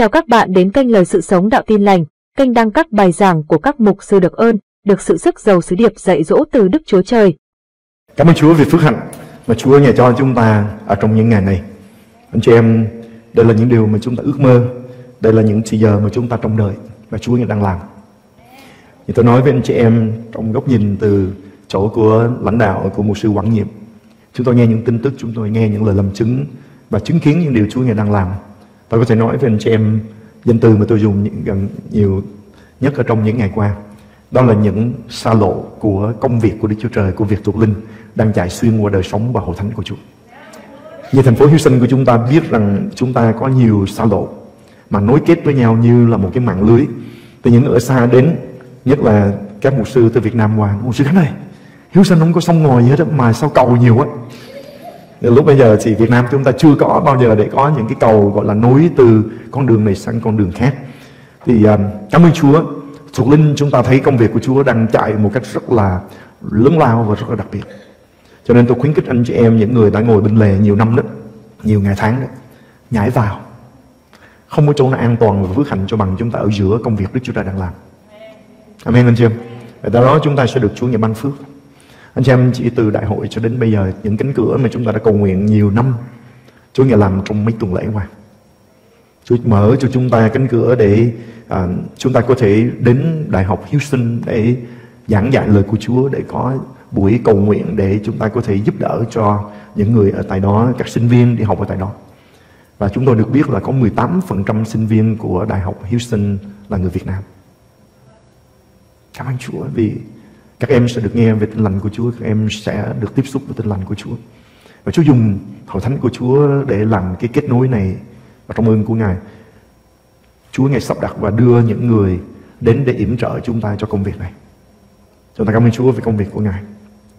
Chào các bạn đến kênh Lời Sự Sống Đạo Tin Lành, kênh đăng các bài giảng của các mục sư được ơn, được sự sức giàu sứ điệp dạy dỗ từ Đức Chúa Trời. Cảm ơn Chúa vì phước hạnh mà Chúa nhà cho chúng ta ở trong những ngày này. Anh chị em, đây là những điều mà chúng ta ước mơ, đây là những thời giờ mà chúng ta trong đời và Chúa nhà đang làm. Như tôi nói với anh chị em trong góc nhìn từ chỗ của lãnh đạo của một sư quản nhiệm. Chúng tôi nghe những tin tức, chúng tôi nghe những lời làm chứng và chứng kiến những điều Chúa nhà đang làm. Tôi có thể nói với anh chị em danh từ mà tôi dùng gần nhiều nhất ở trong những ngày qua. Đó là những xa lộ của công việc của Đức Chúa Trời, của việc thuộc linh đang chạy xuyên qua đời sống và hội thánh của Chúa. Như thành phố Houston của chúng ta biết rằng chúng ta có nhiều xa lộ mà nối kết với nhau như là một cái mạng lưới. Từ những ở xa đến, nhất là các mục sư từ Việt Nam qua, mục sư Khánh ơi, Houston không có sông ngòi gì hết mà sao cầu nhiều Lúc bây giờ thì Việt Nam chúng ta chưa có bao giờ để có những cái cầu gọi là nối từ con đường này sang con đường khác. Thì um, cảm ơn Chúa, thuộc linh chúng ta thấy công việc của Chúa đang chạy một cách rất là lớn lao và rất là đặc biệt. Cho nên tôi khuyến khích anh chị em những người đã ngồi bên lề nhiều năm đó, nhiều ngày tháng đó, nhảy vào. Không có chỗ nào an toàn và phước hạnh cho bằng chúng ta ở giữa công việc Đức Chúa Trời đang làm. Amen anh chị em. Và đó chúng ta sẽ được Chúa nhà ban phước. Anh chị em chỉ từ đại hội cho đến bây giờ những cánh cửa mà chúng ta đã cầu nguyện nhiều năm Chúa Ngài làm trong mấy tuần lễ qua. Chúa mở cho chúng ta cánh cửa để à, chúng ta có thể đến Đại học Houston để giảng dạy lời của Chúa để có buổi cầu nguyện để chúng ta có thể giúp đỡ cho những người ở tại đó, các sinh viên đi học ở tại đó. Và chúng tôi được biết là có 18% sinh viên của Đại học Houston là người Việt Nam. Cảm ơn Chúa vì các em sẽ được nghe về tin lành của Chúa, các em sẽ được tiếp xúc với tin lành của Chúa. Và Chúa dùng hội thánh của Chúa để làm cái kết nối này và trong ơn của Ngài. Chúa Ngài sắp đặt và đưa những người đến để yểm trợ chúng ta cho công việc này. Chúng ta cảm ơn Chúa về công việc của Ngài.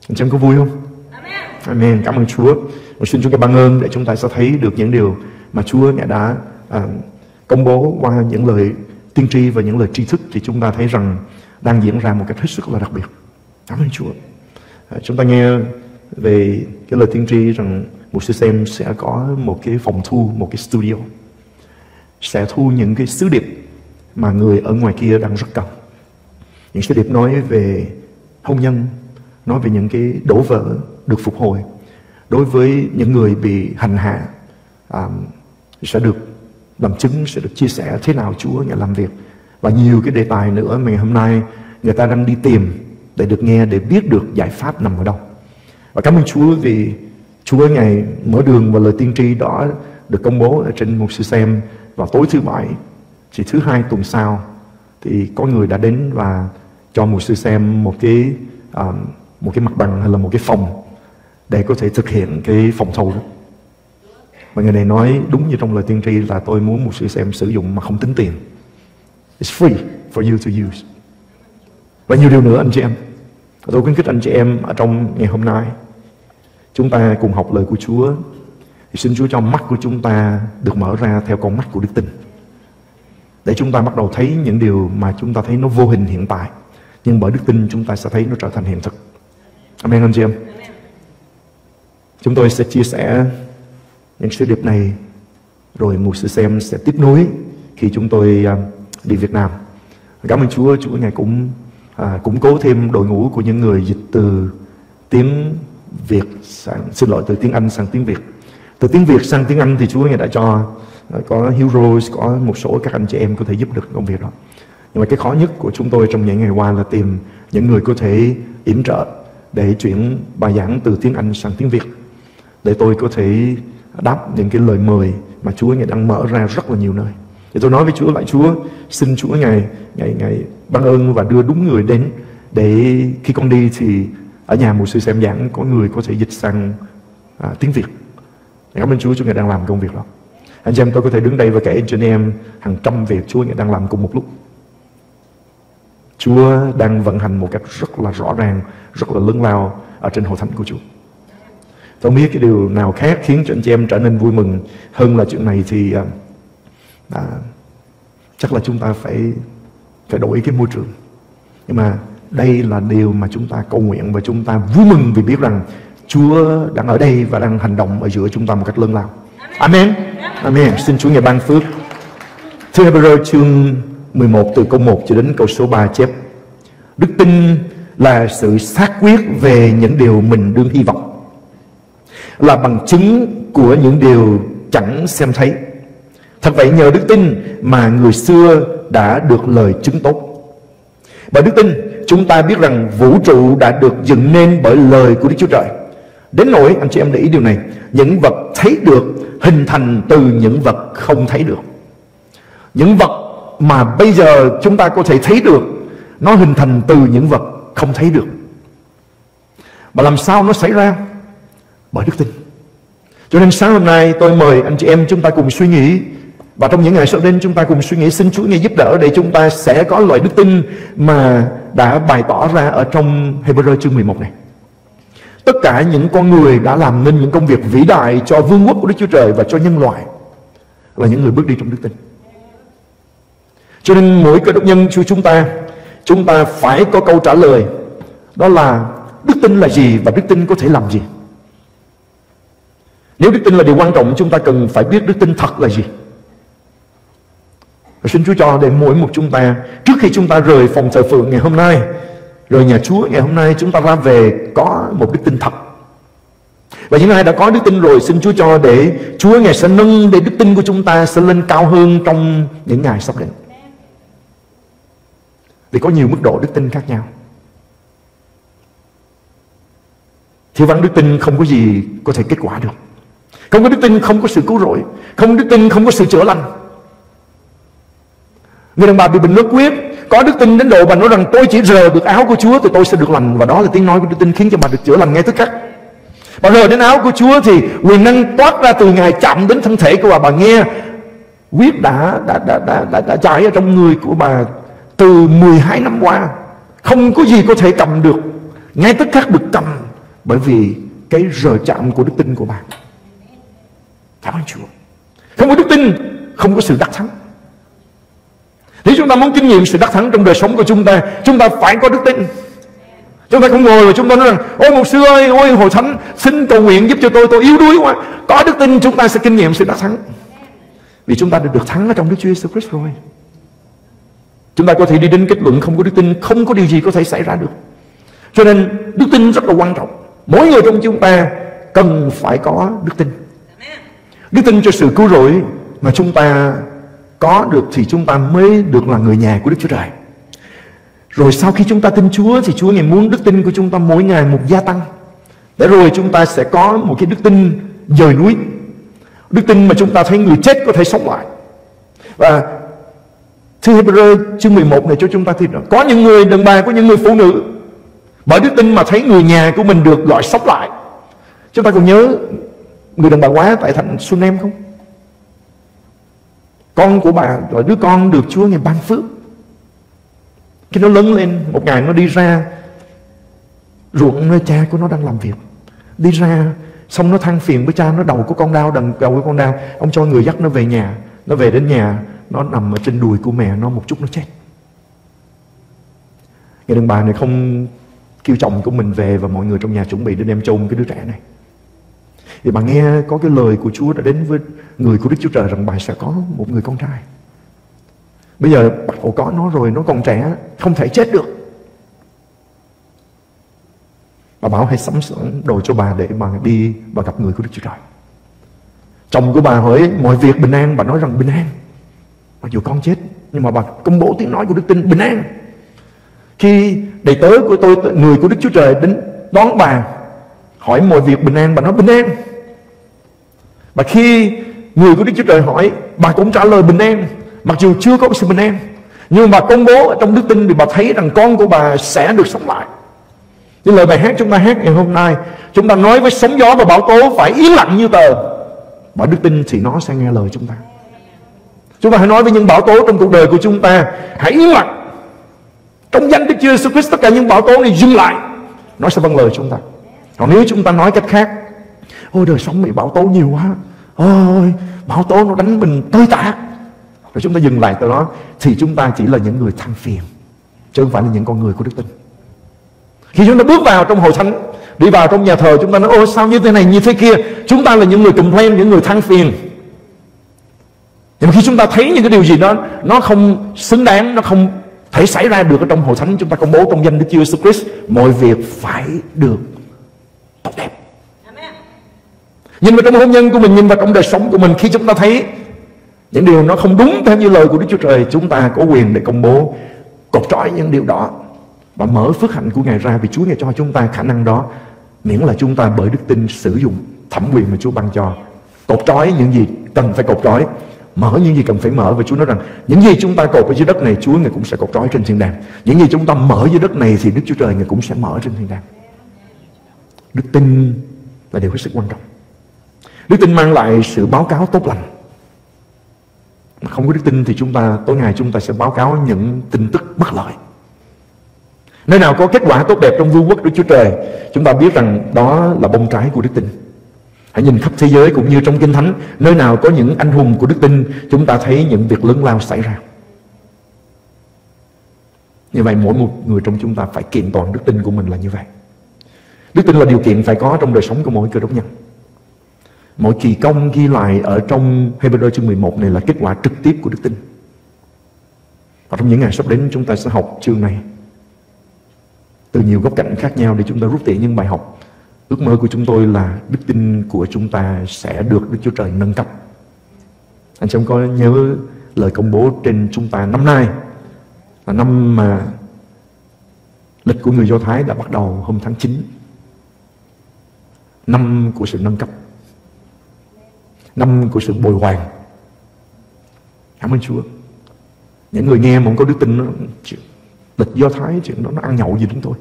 Anh chị em có vui không? Amen. Amen. Cảm ơn Chúa. Và xin Chúa ban ơn để chúng ta sẽ thấy được những điều mà Chúa Ngài đã à, công bố qua những lời tiên tri và những lời tri thức thì chúng ta thấy rằng đang diễn ra một cách hết sức là đặc biệt. Cảm ơn Chúa. À, chúng ta nghe về cái lời tiên tri rằng một sư xem sẽ có một cái phòng thu, một cái studio. Sẽ thu những cái sứ điệp mà người ở ngoài kia đang rất cần. Những sứ điệp nói về hôn nhân, nói về những cái đổ vỡ được phục hồi. Đối với những người bị hành hạ, à, sẽ được làm chứng, sẽ được chia sẻ thế nào Chúa nhà làm việc. Và nhiều cái đề tài nữa mà ngày hôm nay người ta đang đi tìm để được nghe, để biết được giải pháp nằm ở đâu. Và cảm ơn Chúa vì Chúa ngày mở đường và lời tiên tri đó được công bố ở trên một sư xem vào tối thứ bảy, chỉ thứ hai tuần sau thì có người đã đến và cho một sư xem một cái um, một cái mặt bằng hay là một cái phòng để có thể thực hiện cái phòng thầu đó. Và người này nói đúng như trong lời tiên tri là tôi muốn một sư xem sử dụng mà không tính tiền. It's free for you to use. Và nhiều điều nữa, anh chị em. Tôi khuyến khích anh chị em ở trong ngày hôm nay, chúng ta cùng học lời của Chúa. Thì xin Chúa cho mắt của chúng ta được mở ra theo con mắt của đức tin. Để chúng ta bắt đầu thấy những điều mà chúng ta thấy nó vô hình hiện tại. Nhưng bởi đức tin, chúng ta sẽ thấy nó trở thành hiện thực. Amen, anh chị em. Chúng tôi sẽ chia sẻ những sứ điệp này, rồi mục sư xem sẽ tiếp nối khi chúng tôi à, đi Việt Nam. Cảm ơn Chúa Chúa ngài cũng à, củng cố thêm đội ngũ của những người dịch từ tiếng Việt sang, xin lỗi từ tiếng Anh sang tiếng Việt. Từ tiếng Việt sang tiếng Anh thì Chúa ngài đã cho à, có Heroes có một số các anh chị em có thể giúp được công việc đó. Nhưng mà cái khó nhất của chúng tôi trong những ngày qua là tìm những người có thể yểm trợ để chuyển bài giảng từ tiếng Anh sang tiếng Việt để tôi có thể đáp những cái lời mời mà Chúa ngài đang mở ra rất là nhiều nơi thì tôi nói với Chúa lại Chúa xin Chúa ngài ngài ngài ban ơn và đưa đúng người đến để khi con đi thì ở nhà một sư xem giảng có người có thể dịch sang à, tiếng Việt. Cảm ơn Chúa Chúa ngài đang làm công việc đó. Anh chị em tôi có thể đứng đây và kể cho anh em hàng trăm việc Chúa ngài đang làm cùng một lúc. Chúa đang vận hành một cách rất là rõ ràng rất là lớn lao ở trên hội thánh của Chúa. Tôi biết cái điều nào khác khiến cho anh chị em trở nên vui mừng hơn là chuyện này thì à, à, chắc là chúng ta phải phải đổi cái môi trường nhưng mà đây là điều mà chúng ta cầu nguyện và chúng ta vui mừng vì biết rằng Chúa đang ở đây và đang hành động ở giữa chúng ta một cách lớn lao. Amen. Amen. Xin Chúa ngài ban phước. Thưa Hebrew chương 11 từ câu 1 cho đến câu số 3 chép Đức tin là sự xác quyết về những điều mình đương hy vọng Là bằng chứng của những điều chẳng xem thấy Thật vậy nhờ đức tin mà người xưa đã được lời chứng tốt. Bởi đức tin, chúng ta biết rằng vũ trụ đã được dựng nên bởi lời của Đức Chúa Trời. Đến nỗi, anh chị em để ý điều này, Những vật thấy được hình thành từ những vật không thấy được. Những vật mà bây giờ chúng ta có thể thấy được, Nó hình thành từ những vật không thấy được. Và làm sao nó xảy ra? Bởi đức tin. Cho nên sáng hôm nay tôi mời anh chị em chúng ta cùng suy nghĩ và trong những ngày sau đây chúng ta cùng suy nghĩ, xin Chúa nghe giúp đỡ để chúng ta sẽ có loại đức tin mà đã bày tỏ ra ở trong Hebrew chương 11 này. Tất cả những con người đã làm nên những công việc vĩ đại cho vương quốc của Đức Chúa Trời và cho nhân loại là những người bước đi trong đức tin. Cho nên mỗi cơ đốc nhân của chúng ta chúng ta phải có câu trả lời đó là đức tin là gì và đức tin có thể làm gì. Nếu đức tin là điều quan trọng, chúng ta cần phải biết đức tin thật là gì. Và xin Chúa cho để mỗi một chúng ta, Trước khi chúng ta rời phòng thờ phượng ngày hôm nay, Rời nhà Chúa ngày hôm nay, Chúng ta ra về có một đức tin thật. Và những ai đã có đức tin rồi, Xin Chúa cho để Chúa ngày sẽ nâng Để đức tin của chúng ta sẽ lên cao hơn Trong những ngày sắp đến. Vì có nhiều mức độ đức tin khác nhau. Thiếu vắng đức tin không có gì có thể kết quả được. Không có đức tin không có sự cứu rỗi. Không có đức tin không có sự chữa lành. Người đàn bà bị bệnh nước huyết Có đức tin đến độ bà nói rằng tôi chỉ rờ được áo của Chúa Thì tôi sẽ được lành. Và đó là tiếng nói của đức tin khiến cho bà được chữa lành ngay tức khắc. Bà rờ đến áo của Chúa Thì quyền năng toát ra từ Ngài chạm đến thân thể của bà. Bà nghe huyết đã đã, đã, đã, đã, đã chảy ở trong người của bà Từ 12 năm qua. Không có gì có thể cầm được Ngay tức khắc được cầm Bởi vì cái rờ chạm của đức tin của bà. Cảm ơn Chúa. Không có đức tin Không có sự đắc thắng nếu chúng ta muốn kinh nghiệm sự đắc thắng trong đời sống của chúng ta Chúng ta phải có đức tin. Chúng ta không ngồi và chúng ta nói rằng Ôi một sư ơi, ôi hội thánh Xin cầu nguyện giúp cho tôi, tôi yếu đuối quá. Có đức tin chúng ta sẽ kinh nghiệm sự đắc thắng. Vì chúng ta đã được thắng ở trong Đức Chúa Jesus Christ rồi. Chúng ta có thể đi đến kết luận không có đức tin Không có điều gì có thể xảy ra được. Cho nên đức tin rất là quan trọng. Mỗi người trong chúng ta cần phải có đức tin. Đức tin cho sự cứu rỗi mà chúng ta có được thì chúng ta mới được là người nhà của Đức Chúa Trời. Rồi sau khi chúng ta tin Chúa thì Chúa ngày muốn đức tin của chúng ta mỗi ngày một gia tăng. Để rồi chúng ta sẽ có một cái đức tin dời núi. Đức tin mà chúng ta thấy người chết có thể sống lại. Và thư Hebrew chương 11 này cho chúng ta thấy rằng có những người đàn bà, có những người phụ nữ bởi đức tin mà thấy người nhà của mình được gọi sống lại. Chúng ta còn nhớ người đàn bà quá tại thành Sunem không? Con của bà, là đứa con được Chúa ngày ban phước. Khi nó lớn lên, Một ngày nó đi ra Ruộng nơi cha của nó đang làm việc. Đi ra, Xong nó than phiền với cha, Nó đầu của con đau đằng đầu của con đau Ông cho người dắt nó về nhà. Nó về đến nhà, Nó nằm ở trên đùi của mẹ Nó một chút nó chết. Người đàn bà này không kêu chồng của mình về Và mọi người trong nhà chuẩn bị để đem chôn cái đứa trẻ này thì bà nghe có cái lời của Chúa đã đến với người của Đức Chúa Trời rằng bà sẽ có một người con trai. Bây giờ bà có nó rồi, nó còn trẻ, không thể chết được. Bà bảo hãy sắm sẵn đồ cho bà để bà đi và gặp người của Đức Chúa Trời. Chồng của bà hỏi mọi việc bình an, bà nói rằng bình an. Mặc dù con chết, nhưng mà bà công bố tiếng nói của Đức Tin bình an. Khi đầy tớ của tôi, người của Đức Chúa Trời đến đón bà, hỏi mọi việc bình an, bà nói bình an. Và khi người của Đức Chúa Trời hỏi, Bà cũng trả lời bình an, Mặc dù chưa có sự bình an. Nhưng mà công bố trong đức tin Thì bà thấy rằng con của bà sẽ được sống lại. Như lời bài hát chúng ta hát ngày hôm nay, Chúng ta nói với sóng gió và bão tố Phải yên lặng như tờ. Bởi đức tin thì nó sẽ nghe lời chúng ta. Chúng ta hãy nói với những bão tố trong cuộc đời của chúng ta, Hãy yên lặng. Trong danh Đức Chúa Jesus Christ, Tất cả những bão tố này dừng lại, Nó sẽ vâng lời chúng ta. Còn nếu chúng ta nói cách khác ôi, đời sống bị bão tố nhiều quá. Ôi, bão tố nó đánh mình tơi tả. Rồi chúng ta dừng lại từ đó, thì chúng ta chỉ là những người than phiền, chứ không phải là những con người của đức tin. Khi chúng ta bước vào trong hội thánh, đi vào trong nhà thờ, chúng ta nói, ôi, sao như thế này, như thế kia? Chúng ta là những người complain, những người than phiền. Nhưng mà khi chúng ta thấy những cái điều gì đó, nó không xứng đáng, nó không thể xảy ra được ở trong hội thánh, chúng ta công bố trong danh Đức Chúa Jesus Christ, mọi việc phải được tốt đẹp nhìn vào trong hôn nhân của mình, nhìn vào trong đời sống của mình, khi chúng ta thấy những điều nó không đúng theo như lời của Đức Chúa Trời, chúng ta có quyền để công bố cột trói những điều đó và mở phước hạnh của Ngài ra, vì Chúa Ngài cho chúng ta khả năng đó, miễn là chúng ta bởi đức tin sử dụng thẩm quyền mà Chúa ban cho. Cột trói những gì cần phải cột trói, mở những gì cần phải mở và Chúa nói rằng, những gì chúng ta cột ở dưới đất này, Chúa Ngài cũng sẽ cột trói trên thiên đàng. Những gì chúng ta mở dưới đất này thì Đức Chúa Trời Ngài cũng sẽ mở trên thiên đàng. Đức tin là điều hết sức quan trọng đức tin mang lại sự báo cáo tốt lành. Mà không có đức tin thì chúng ta, tối ngày chúng ta sẽ báo cáo những tin tức bất lợi. Nơi nào có kết quả tốt đẹp trong vương quốc Đức Chúa Trời, chúng ta biết rằng đó là bông trái của đức tin. Hãy nhìn khắp thế giới cũng như trong Kinh Thánh, Nơi nào có những anh hùng của đức tin, Chúng ta thấy những việc lớn lao xảy ra. Như vậy mỗi một người trong chúng ta Phải kiện toàn đức tin của mình là như vậy. Đức tin là điều kiện phải có trong đời sống của mỗi cơ đốc nhân mọi kỳ công ghi lại ở trong Hebrew chương 11 này là kết quả trực tiếp của đức tin Và trong những ngày sắp đến, chúng ta sẽ học chương này Từ nhiều góc cạnh khác nhau để chúng ta rút tỉa những bài học Ước mơ của chúng tôi là đức tin của chúng ta sẽ được Đức Chúa Trời nâng cấp. Anh chị em có nhớ lời công bố trên chúng ta năm nay là năm mà lịch của người Do Thái đã bắt đầu hôm tháng 9. Năm của sự nâng cấp. Năm của sự bồi hoàn. Cảm ơn Chúa. Những người nghe mà không có đức tin nó, lịch Do Thái chuyện đó nó ăn nhậu gì chúng tôi.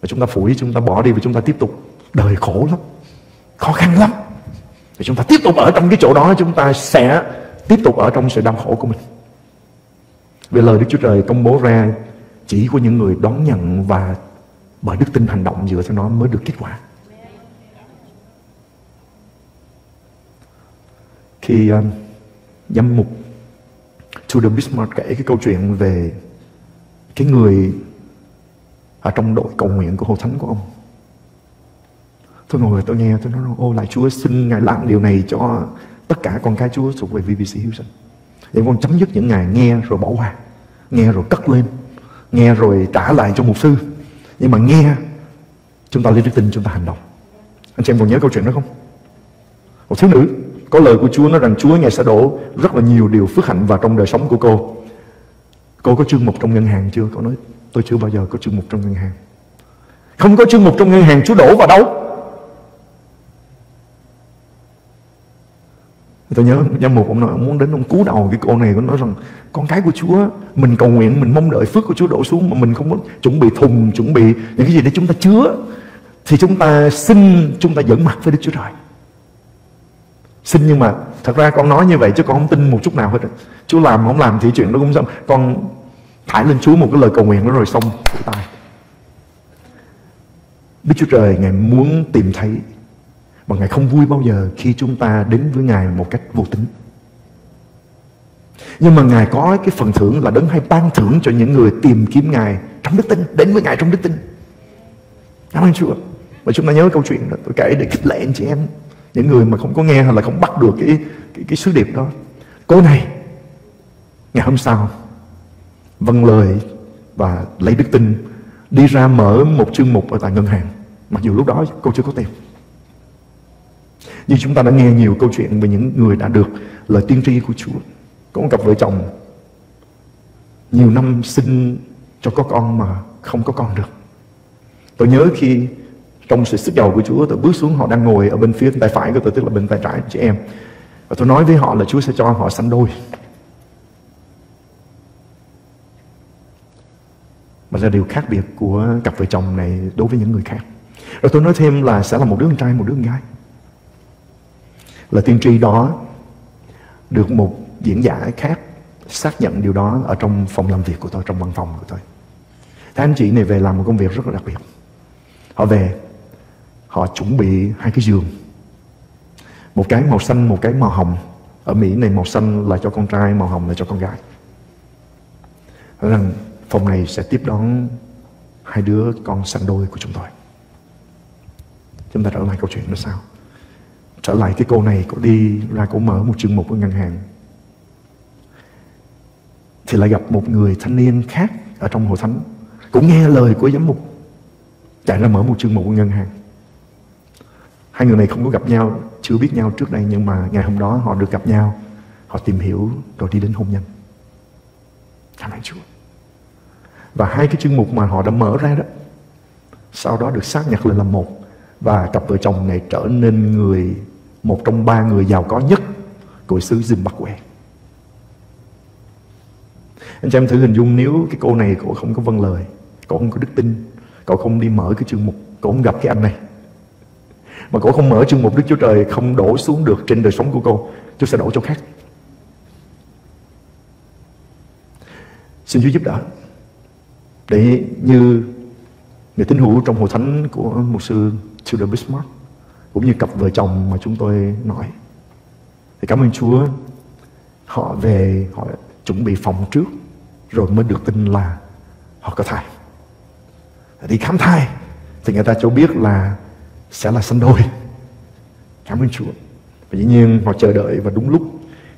Và chúng ta phủi, chúng ta bỏ đi và chúng ta tiếp tục Đời khổ lắm Khó khăn lắm Và chúng ta tiếp tục ở trong cái chỗ đó Chúng ta sẽ tiếp tục ở trong sự đau khổ của mình Vì lời Đức Chúa Trời công bố ra Chỉ của những người đón nhận Và bởi đức tin hành động dựa theo nó mới được kết quả Khi uh, giám mục Tudor Bismarck kể cái câu chuyện về cái người ở trong đội cầu nguyện của hội thánh của ông. Tôi ngồi tôi nghe tôi nói ô lại Chúa xin ngài làm điều này cho tất cả con cái Chúa thuộc về VBC Houston. Để con chấm dứt những ngày nghe rồi bỏ qua nghe rồi cất lên nghe rồi trả lại cho mục sư. Nhưng mà nghe chúng ta lấy đức tin chúng ta hành động. Anh chị em còn nhớ câu chuyện đó không? Một thiếu nữ có lời của Chúa nói rằng Chúa ngài sẽ đổ rất là nhiều điều phước hạnh vào trong đời sống của cô. Cô có chương mục trong ngân hàng chưa? Cô nói, Tôi chưa bao giờ có chương mục trong ngân hàng. Không có chương mục trong ngân hàng, Chúa đổ vào đâu? Tôi nhớ giám mục ông nói ông muốn đến ông cứu đầu cái cô này, Ông nói rằng, con cái của Chúa, Mình cầu nguyện, mình mong đợi phước của Chúa đổ xuống Mà mình không có chuẩn bị thùng, Chuẩn bị những cái gì để chúng ta chứa, Thì chúng ta xin, chúng ta dẫn mặt với Đức Chúa Trời. Xin nhưng mà Thật ra con nói như vậy chứ con không tin một chút nào hết Chúa làm không làm thì chuyện đó cũng xong Con thải lên Chúa một cái lời cầu nguyện đó rồi xong phủ tay Đức Chúa Trời, Ngài muốn tìm thấy Và Ngài không vui bao giờ khi chúng ta đến với Ngài một cách vô tính. Nhưng mà Ngài có cái phần thưởng là đấng hay ban thưởng cho những người tìm kiếm Ngài trong đức tin, Đến với Ngài trong đức tin. Cảm ơn Chúa. Và chúng ta nhớ câu chuyện đó. Tôi kể để khích lệ anh chị em. Những người mà không có nghe hay là không bắt được cái, cái, cái sứ điệp đó. Cô này Ngày hôm sau vâng lời và lấy đức tin đi ra mở một chương mục ở tại ngân hàng. Mặc dù lúc đó cô chưa có tiền. Nhưng chúng ta đã nghe nhiều câu chuyện về những người đã được lời tiên tri của Chúa. Có một cặp vợ chồng nhiều năm sinh cho có con mà không có con được. Tôi nhớ khi trong sự sức giàu của Chúa tôi bước xuống họ đang ngồi ở bên phía tay phải của tôi tức là bên tay trái chị em và tôi nói với họ là Chúa sẽ cho họ sanh đôi mà là điều khác biệt của cặp vợ chồng này đối với những người khác. Rồi tôi nói thêm là sẽ là một đứa con trai, một đứa con gái. Là tiên tri đó được một diễn giả khác xác nhận điều đó ở trong phòng làm việc của tôi, trong văn phòng của tôi. Thế anh chị này về làm một công việc rất là đặc biệt. Họ về, họ chuẩn bị hai cái giường. Một cái màu xanh, một cái màu hồng. Ở Mỹ này màu xanh là cho con trai, màu hồng là cho con gái. Rằng Phòng này sẽ tiếp đón hai đứa con sanh đôi của chúng tôi. Chúng ta trở lại câu chuyện nó sao. trở lại cái cô này cô đi ra cô mở một chương mục ở ngân hàng thì lại gặp một người thanh niên khác ở trong hội thánh cũng nghe lời của giám mục chạy ra mở một chương mục ở ngân hàng hai người này không có gặp nhau, chưa biết nhau trước đây, nhưng mà ngày hôm đó họ được gặp nhau. Họ tìm hiểu rồi đi đến hôn nhân. Cảm ơn Chúa. Và hai cái chương mục mà họ đã mở ra đó, sau đó được xác nhận lên là một. Và cặp vợ chồng này trở nên người, một trong ba người giàu có nhất của xứ Zimbabwe. Anh chị em thử hình dung nếu cái cô này cô không có vâng lời cô không có đức tin cô không đi mở cái chương mục cô không gặp cái anh này mà cổ không mở chương mục Đức Chúa Trời không đổ xuống được trên đời sống của cô Chúa sẽ đổ chỗ khác. Xin Chúa giúp đỡ. Để như người tín hữu trong hội thánh của mục sư Tudor Bismarck, cũng như cặp vợ chồng mà chúng tôi nói, thì cảm ơn Chúa, họ về, họ chuẩn bị phòng trước, rồi mới được tin là họ có thai. Đi khám thai, thì người ta cho biết là sẽ là sanh đôi. Cảm ơn Chúa. Và dĩ nhiên họ chờ đợi và đúng lúc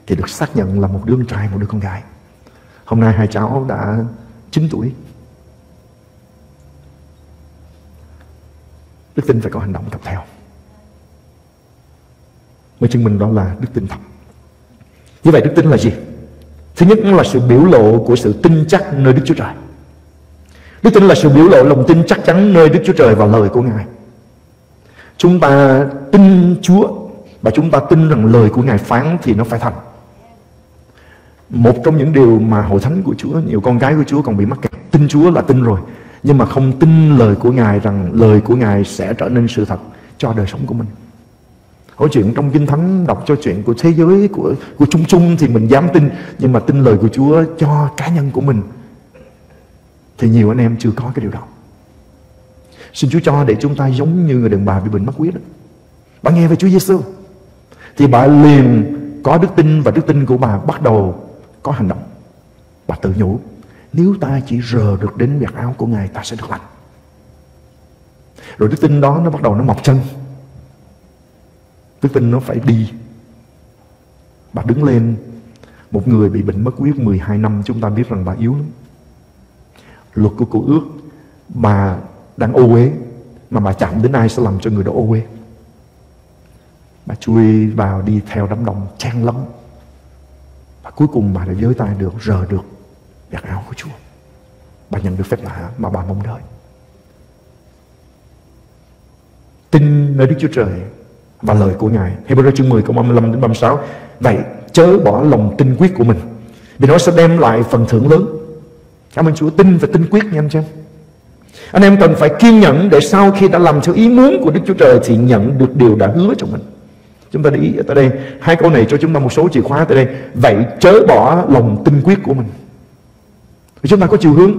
thì được xác nhận là một đứa con trai, một đứa con gái. Hôm nay hai cháu đã 9 tuổi. Đức tin phải có hành động tập theo. Mới chứng minh đó là đức tin thật. Như vậy đức tin là gì? Thứ nhất là sự biểu lộ của sự tin chắc nơi đức chúa trời. Đức tin là sự biểu lộ lòng tin chắc chắn nơi đức chúa trời và lời của ngài chúng ta tin chúa và chúng ta tin rằng lời của ngài phán thì nó phải thành một trong những điều mà hội thánh của Chúa Nhiều con gái của Chúa còn bị mắc kẹt Tin Chúa là tin rồi Nhưng mà không tin lời của Ngài Rằng lời của Ngài sẽ trở nên sự thật Cho đời sống của mình. Hỏi chuyện trong Kinh Thánh Đọc cho chuyện của thế giới Của, của chung chung thì mình dám tin Nhưng mà tin lời của Chúa cho cá nhân của mình Thì nhiều anh em chưa có cái điều đó. Xin Chúa cho để chúng ta giống như người đàn bà bị bệnh mắc huyết Bà nghe về Chúa Giêsu Thì bà liền có đức tin Và đức tin của bà bắt đầu có hành động. Bà tự nhủ, nếu ta chỉ rờ được đến vạt áo của ngài, ta sẽ được lành. Rồi đức tin đó nó bắt đầu nó mọc chân. Đức tin nó phải đi. Bà đứng lên, một người bị bệnh mất huyết 12 năm, chúng ta biết rằng bà yếu lắm. Luật của cụ ước, bà đang ô uế, mà bà chạm đến ai sẽ làm cho người đó ô uế. Bà chui vào đi theo đám đông chen lấn. Và cuối cùng bà đã giới tay được, rờ được vạt áo của Chúa. Bà nhận được phép lạ mà bà mong đợi. Tin nơi Đức Chúa Trời và lời của Ngài. Hebrew chương 10 câu 35 đến 36 vậy chớ bỏ lòng tin quyết của mình, vì nó sẽ đem lại phần thưởng lớn. Cảm ơn Chúa, tin và tin quyết nha anh chị anh em cần phải kiên nhẫn để sau khi đã làm theo ý muốn của Đức Chúa Trời thì nhận được điều đã hứa cho mình. Chúng ta để ý tại đây, Hai câu này cho chúng ta một số chìa khóa tại đây. Vậy chớ bỏ lòng tin quyết của mình. Vì chúng ta có chiều hướng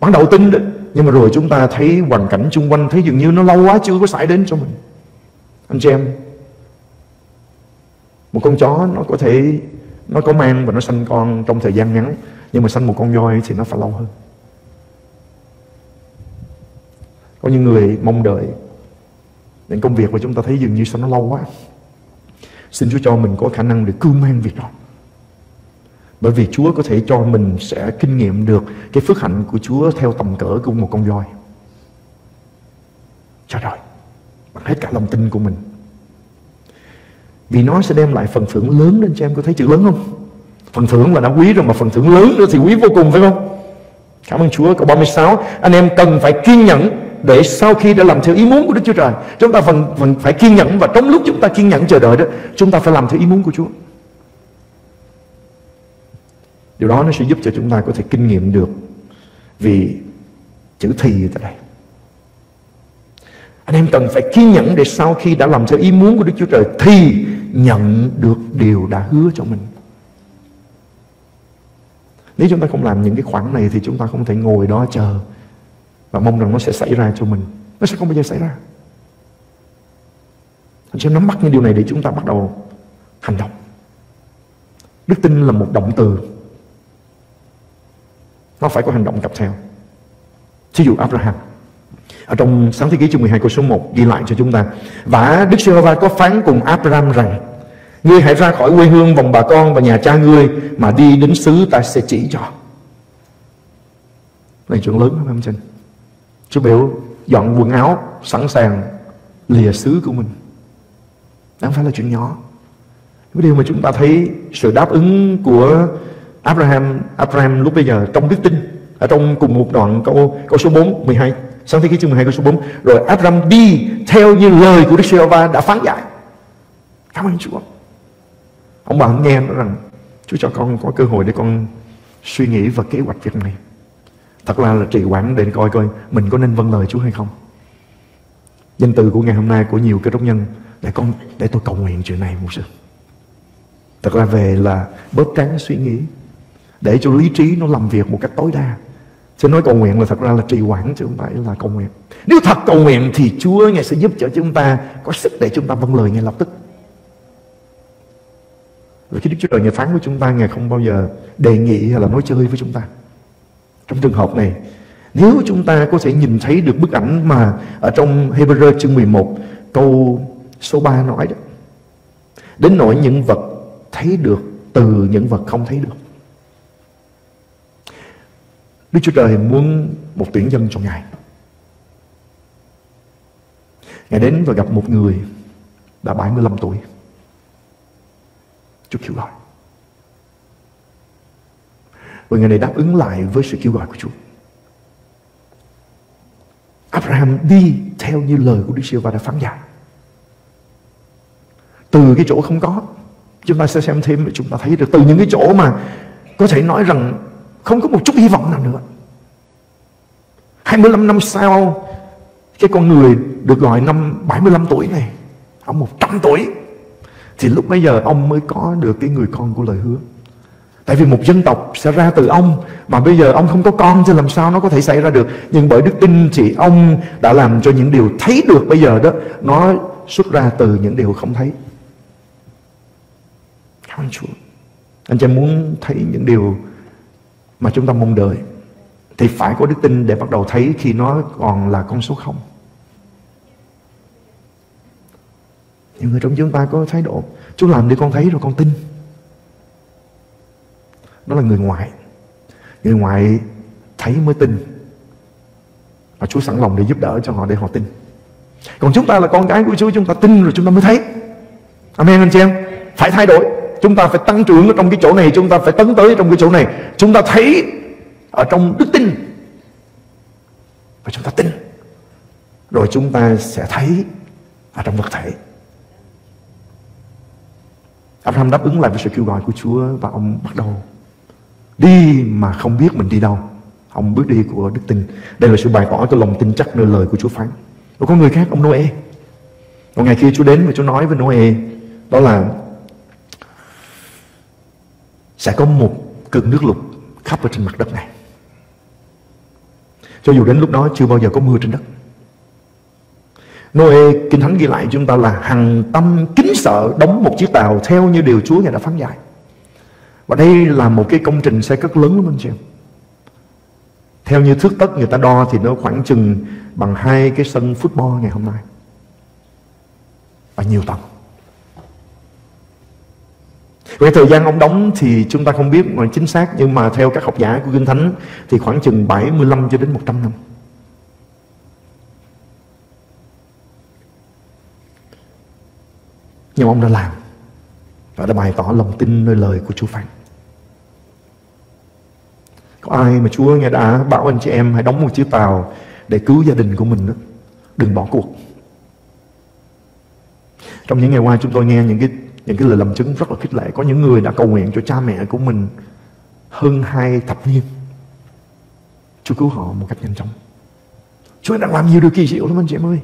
Ban đầu tin đấy Nhưng mà rồi chúng ta thấy hoàn cảnh xung quanh, Thấy dường như nó lâu quá chưa có xảy đến cho mình. Anh chị em, Một con chó nó có thể, Nó có mang và nó sanh con trong thời gian ngắn, Nhưng mà sanh một con voi thì nó phải lâu hơn. Có những người mong đợi những công việc mà chúng ta thấy dường như sao nó lâu quá Xin Chúa cho mình có khả năng để cưu mang việc đó. Bởi vì Chúa có thể cho mình sẽ kinh nghiệm được cái phước hạnh của Chúa theo tầm cỡ của một con voi. Cho rồi, bằng hết cả lòng tin của mình. Vì nó sẽ đem lại phần thưởng lớn lên cho em có thấy chữ lớn không? Phần thưởng là đã quý rồi mà phần thưởng lớn nữa thì quý vô cùng phải không? Cảm ơn Chúa. Câu 36, anh em cần phải kiên nhẫn để sau khi đã làm theo ý muốn của Đức Chúa Trời chúng ta vẫn, vẫn phải kiên nhẫn và trong lúc chúng ta kiên nhẫn chờ đợi đó chúng ta phải làm theo ý muốn của Chúa. Điều đó nó sẽ giúp cho chúng ta có thể kinh nghiệm được vì chữ thì tại đây. Anh em cần phải kiên nhẫn để sau khi đã làm theo ý muốn của Đức Chúa Trời thì nhận được điều đã hứa cho mình. Nếu chúng ta không làm những cái khoản này thì chúng ta không thể ngồi đó chờ và mong rằng nó sẽ xảy ra cho mình Nó sẽ không bao giờ xảy ra Anh sẽ nắm bắt những điều này để chúng ta bắt đầu hành động Đức tin là một động từ Nó phải có hành động cặp theo Thí dụ Abraham Ở trong sáng thế ký chương 12 câu số 1 ghi lại cho chúng ta. Và Đức giê va có phán cùng Abraham rằng, Ngươi hãy ra khỏi quê hương vòng bà con và nhà cha ngươi mà đi đến xứ ta sẽ chỉ cho. Này chuyện lớn lắm em chân. Chú biểu dọn quần áo, sẵn sàng lìa xứ của mình. Đó phải là chuyện nhỏ. Cái điều mà chúng ta thấy sự đáp ứng của Abraham Abraham lúc bây giờ trong đức tin ở trong cùng một đoạn câu câu số 4 12 sáng thế ký chương 12 câu số 4 rồi Abraham đi theo như lời của Đức giê va đã phán dạy. Cảm ơn Chúa. Ông bà nghe nói rằng, Chúa cho con có cơ hội để con suy nghĩ và kế hoạch việc này thật ra là trì quản để coi coi mình có nên vâng lời Chúa hay không. Danh từ của ngày hôm nay của nhiều cái đốc nhân, để con, để tôi cầu nguyện chuyện này một sự thật ra về là bớt tránh suy nghĩ, để cho lý trí nó làm việc một cách tối đa. Chứ nói cầu nguyện là thật ra là trì quản chứ không phải là cầu nguyện. Nếu thật cầu nguyện thì Chúa Ngài sẽ giúp cho chúng ta, có sức để chúng ta vâng lời ngay lập tức. Và khi Đức Chúa Trời, Ngài phán với chúng ta, Ngài không bao giờ đề nghị hay là nói chơi với chúng ta. Trong trường hợp này Nếu chúng ta có thể nhìn thấy được bức ảnh mà Ở trong Hebrew chương 11 Câu số 3 nói đó, Đến nỗi những vật thấy được, từ những vật không thấy được Đức Chúa Trời muốn một tuyển dân cho Ngài. Ngài đến và gặp một người đã 75 tuổi. Chúa kêu gọi. Và người này đáp ứng lại với sự kêu gọi của Chúa. Abraham đi theo như lời của Đức Siêu và đã phán dạy. Từ cái chỗ không có, chúng ta sẽ xem thêm và chúng ta thấy được từ những cái chỗ mà có thể nói rằng không có một chút hy vọng nào nữa 25 năm sau Cái con người được gọi năm 75 tuổi này Ông 100 tuổi Thì lúc bây giờ ông mới có được cái người con của lời hứa Tại vì một dân tộc sẽ ra từ ông, Mà bây giờ ông không có con Thì làm sao nó có thể xảy ra được? Nhưng bởi đức tin thì ông đã làm cho những điều thấy được bây giờ đó, Nó xuất ra từ những điều không thấy. Cảm ơn Chúa. Anh chị muốn thấy những điều mà chúng ta mong đợi, thì phải có đức tin để bắt đầu thấy khi nó còn là con số không. Nhiều người trong chúng ta có thái độ Chú làm để con thấy rồi, con tin. Đó là người ngoại Người ngoại thấy mới tin. Và Chúa sẵn lòng để giúp đỡ cho họ để họ tin. Còn chúng ta là con cái của Chúa, Chúng ta tin rồi chúng ta mới thấy. Amen, anh chị em. Phải thay đổi. Chúng ta phải tăng trưởng ở trong cái chỗ này, Chúng ta phải tấn tới trong cái chỗ này. Chúng ta thấy ở trong đức tin. Và chúng ta tin. Rồi chúng ta sẽ thấy ở trong vật thể. Abraham đáp ứng lại với sự kêu gọi của Chúa và ông bắt đầu đi mà không biết mình đi đâu. Ông bước đi của đức tin. Đây là sự bày tỏ cho lòng tin chắc nơi lời của Chúa phán. Rồi có người khác, ông Noe. Một ngày kia Chúa đến và Chúa nói với Noe, đó là sẽ có một cơn nước lụt khắp ở trên mặt đất này. Cho dù đến lúc đó chưa bao giờ có mưa trên đất. Noe, Kinh Thánh ghi lại chúng ta là hằng tâm kính sợ đóng một chiếc tàu theo như điều Chúa Ngài đã phán dạy. Và đây là một cái công trình xây cất lớn lắm anh chị em. Theo như thước tất người ta đo thì nó khoảng chừng bằng hai cái sân football ngày hôm nay. Và nhiều tầng. Về thời gian ông đóng thì chúng ta không biết mà chính xác, nhưng mà theo các học giả của Kinh Thánh thì khoảng chừng 75 cho đến 100 năm. Nhưng ông đã làm và đã bày tỏ lòng tin nơi lời của Chúa phán. Có ai mà Chúa nghe đã bảo anh chị em hãy đóng một chiếc tàu để cứu gia đình của mình đó. Đừng bỏ cuộc. Trong những ngày qua chúng tôi nghe những cái những cái lời làm chứng rất là khích lệ. Có những người đã cầu nguyện cho cha mẹ của mình hơn hai thập niên. Chúa cứu họ một cách nhanh chóng. Chúa đang làm nhiều điều kỳ diệu lắm anh chị em ơi.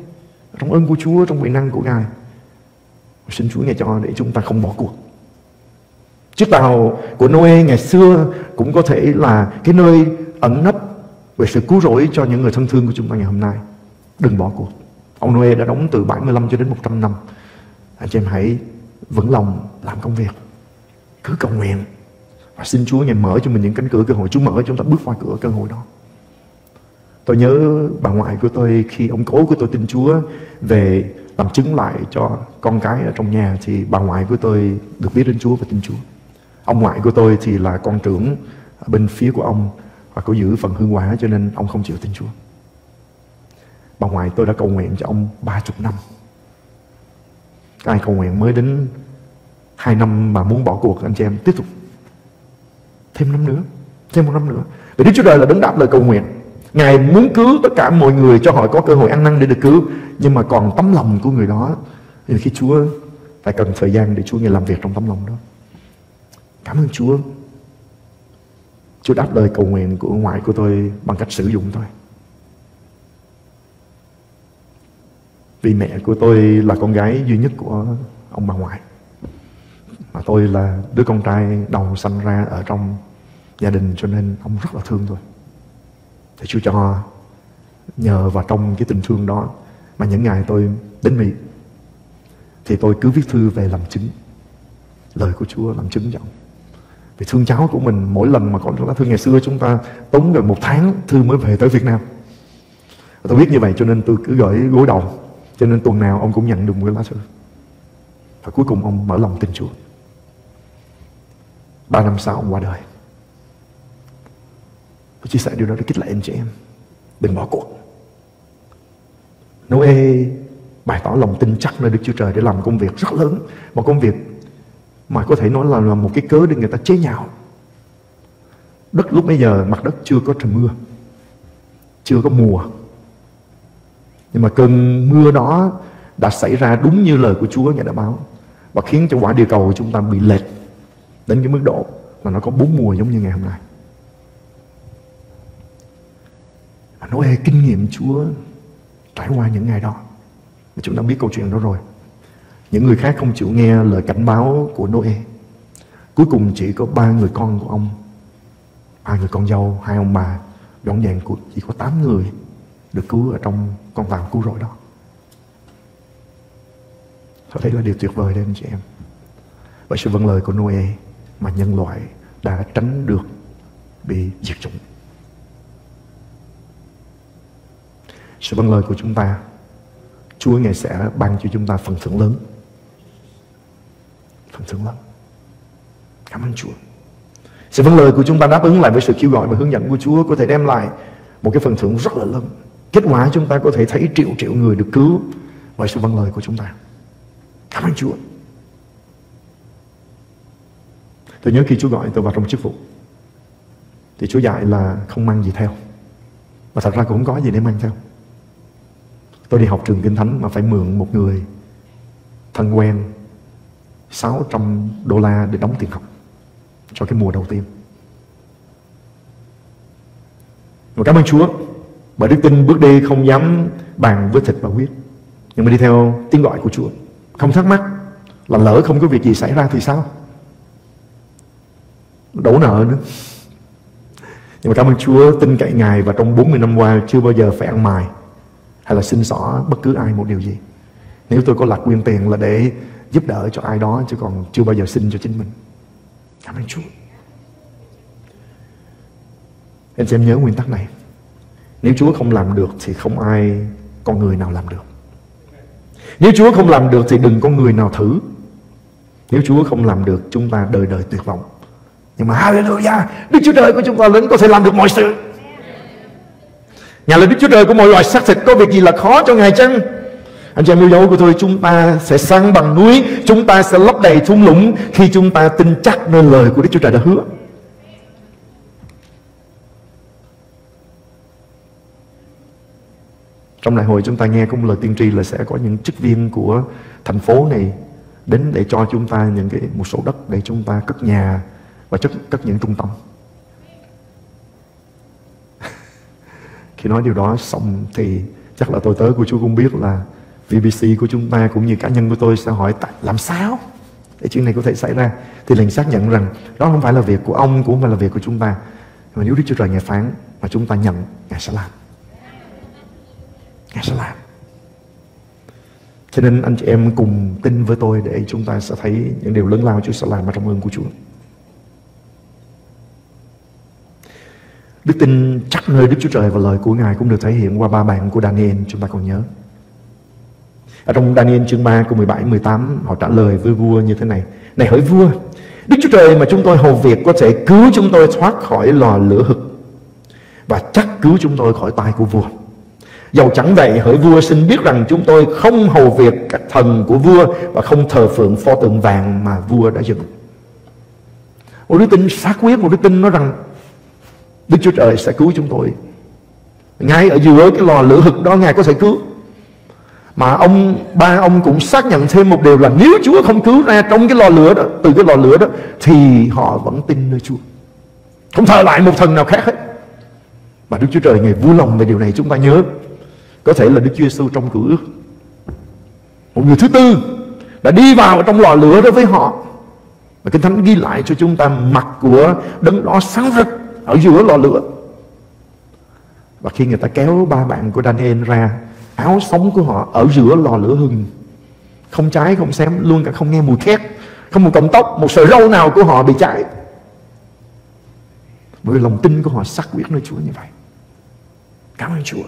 Trong ơn của Chúa, trong quyền năng của Ngài. Xin Chúa nghe cho để chúng ta không bỏ cuộc. Chiếc tàu của Noe ngày xưa cũng có thể là cái nơi ẩn nấp về sự cứu rỗi cho những người thân thương của chúng ta ngày hôm nay. Đừng bỏ cuộc. Ông Noe đã đóng từ 75 cho đến 100 năm. Anh chị em hãy vững lòng làm công việc cứ cầu nguyện và xin Chúa ngày mở cho mình những cánh cửa, cơ hội Chúa mở, chúng ta bước qua cửa cơ hội đó Tôi nhớ bà ngoại của tôi, khi ông cố của tôi tin Chúa về làm chứng lại cho con cái ở trong nhà, thì bà ngoại của tôi được biết đến Chúa và tin Chúa. Ông ngoại của tôi thì là con trưởng bên phía của ông và có giữ phần hương quả cho nên ông không chịu tin Chúa. Bà ngoại tôi đã cầu nguyện cho ông ba chục năm. Ai cầu nguyện mới đến hai năm mà muốn bỏ cuộc, anh chị em, tiếp tục. Thêm năm nữa, thêm một năm nữa. Vì Đức Chúa Trời là đấng đáp lời cầu nguyện. Ngài muốn cứu tất cả mọi người cho họ có cơ hội ăn năn để được cứu. Nhưng mà còn tấm lòng của người đó, thì khi Chúa phải cần thời gian để Chúa Ngài làm việc trong tấm lòng đó cảm ơn Chúa. Chúa đáp lời cầu nguyện của ngoại của tôi bằng cách sử dụng tôi. Vì mẹ của tôi là con gái duy nhất của ông bà ngoại, mà tôi là đứa con trai đầu sanh ra ở trong gia đình, cho nên ông rất là thương tôi. Thì Chúa cho nhờ vào trong cái tình thương đó mà những ngày tôi đến Mỹ, thì tôi cứ viết thư về làm chứng, lời của Chúa làm chứng cho ông vì thương cháu của mình, mỗi lần mà có lá thư ngày xưa chúng ta tốn gần một tháng thư mới về tới Việt Nam. Tôi biết như vậy cho nên tôi cứ gửi gối đầu. Cho nên tuần nào ông cũng nhận được một cái lá thư. Và cuối cùng ông mở lòng tin Chúa. Ba năm sau ông qua đời. Tôi chia sẻ điều đó để kích lệ anh chị em. Đừng bỏ cuộc. Noe bày tỏ lòng tin chắc nơi Đức Chúa Trời để làm công việc rất lớn. Một công việc mà có thể nói là, là một cái cớ để người ta chế nhạo Đất lúc bây giờ mặt đất chưa có trời mưa Chưa có mùa Nhưng mà cơn mưa đó đã xảy ra đúng như lời của Chúa Ngài đã báo Và khiến cho quả địa cầu của chúng ta bị lệch Đến cái mức độ là nó có bốn mùa giống như ngày hôm nay nói về kinh nghiệm Chúa trải qua những ngày đó. Chúng ta biết câu chuyện đó rồi. Những người khác không chịu nghe lời cảnh báo của Noe. Cuối cùng chỉ có ba người con của ông, ba người con dâu, hai ông bà, dọn dàng của chỉ có tám người được cứu ở trong con tàu cứu rỗi đó. Tôi thấy là điều tuyệt vời đấy anh chị em. Bởi sự vâng lời của Noe mà nhân loại đã tránh được bị diệt chủng. sự vâng lời của chúng ta Chúa Ngài sẽ ban cho chúng ta phần thưởng lớn phần thưởng lớn cảm ơn Chúa. Sự vâng lời của chúng ta đáp ứng lại với sự kêu gọi và hướng dẫn của Chúa có thể đem lại một cái phần thưởng rất là lớn. Kết quả chúng ta có thể thấy triệu triệu người được cứu bởi sự vâng lời của chúng ta. Cảm ơn Chúa. Tôi nhớ khi Chúa gọi tôi vào trong chức vụ, thì Chúa dạy là không mang gì theo. Và thật ra cũng không có gì để mang theo. Tôi đi học trường Kinh Thánh mà phải mượn một người thân quen 600 đô la để đóng tiền học cho cái mùa đầu tiên. Và cảm ơn Chúa bởi đức tin bước đi không dám bàn với thịt và huyết nhưng mà đi theo tiếng gọi của Chúa, không thắc mắc là lỡ không có việc gì xảy ra thì sao? Đổ nợ nữa. Nhưng mà cảm ơn Chúa, tin cậy Ngài và trong 40 năm qua chưa bao giờ phải ăn mài hay là xin xỏ bất cứ ai một điều gì. Nếu tôi có lạc nguyên tiền là để giúp đỡ cho ai đó chứ còn chưa bao giờ xin cho chính mình. Cảm ơn Chúa. Anh xem nhớ nguyên tắc này. Nếu Chúa không làm được thì không ai, con người nào làm được. Nếu Chúa không làm được thì đừng có người nào thử. Nếu Chúa không làm được, chúng ta đời đời tuyệt vọng. Nhưng mà hallelujah, Đức Chúa Trời của chúng ta lớn có thể làm được mọi sự. Ngài là Đức Chúa Trời của mọi loài xác thịt Có việc gì là khó cho Ngài chăng? Anh chị em yêu dấu của tôi Chúng ta sẽ sang bằng núi Chúng ta sẽ lấp đầy thung lũng Khi chúng ta tin chắc nơi lời của Đức Chúa Trời đã hứa Trong đại hội chúng ta nghe có một lời tiên tri là sẽ có những chức viên của thành phố này đến để cho chúng ta những cái một số đất để chúng ta cất nhà và cất, cất những trung tâm. Khi nói điều đó xong thì chắc là tôi tới của Chúa cũng biết là VBC của chúng ta cũng như cá nhân của tôi sẽ hỏi tại làm sao để chuyện này có thể xảy ra, thì liền xác nhận rằng đó không phải là việc của ông, cũng không phải là việc của chúng ta. Mà nếu Đức Chúa Trời Ngài phán mà chúng ta nhận, Ngài sẽ làm. Ngài sẽ làm. Cho nên anh chị em cùng tin với tôi để chúng ta sẽ thấy những điều lớn lao Chúa sẽ làm ở trong ơn của Chúa. Đức tin chắc nơi Đức Chúa Trời và lời của Ngài cũng được thể hiện qua ba bạn của Daniel, chúng ta còn nhớ. Ở trong Daniel chương 3 câu 17 18 họ trả lời với vua như thế này. Này hỡi vua, Đức Chúa Trời mà chúng tôi hầu việc có thể cứu chúng tôi thoát khỏi lò lửa hực và chắc cứu chúng tôi khỏi tay của vua. Dầu chẳng vậy, hỡi vua xin biết rằng chúng tôi không hầu việc các thần của vua và không thờ phượng pho tượng vàng mà vua đã dựng. Một đức tin xác quyết, một đức tin nói rằng Đức Chúa Trời sẽ cứu chúng tôi. Ngay ở giữa cái lò lửa hực đó Ngài có thể cứu. Mà ông ba ông cũng xác nhận thêm một điều là nếu Chúa không cứu ra trong cái lò lửa đó, từ cái lò lửa đó thì họ vẫn tin nơi Chúa. Không thờ lại một thần nào khác hết. Mà Đức Chúa Trời ngày vui lòng về điều này chúng ta nhớ. Có thể là Đức Chúa Giêsu trong cựu ước. Một người thứ tư đã đi vào trong lò lửa đó với họ. Và Kinh Thánh ghi lại cho chúng ta mặt của đấng đó sáng rực ở giữa lò lửa. Và khi người ta kéo ba bạn của Daniel ra áo sống của họ ở giữa lò lửa hừng. Không cháy không xém luôn cả không nghe mùi khét. Không một cọng tóc một sợi râu nào của họ bị cháy bởi lòng tin của họ xác quyết nơi Chúa như vậy. Cảm ơn Chúa.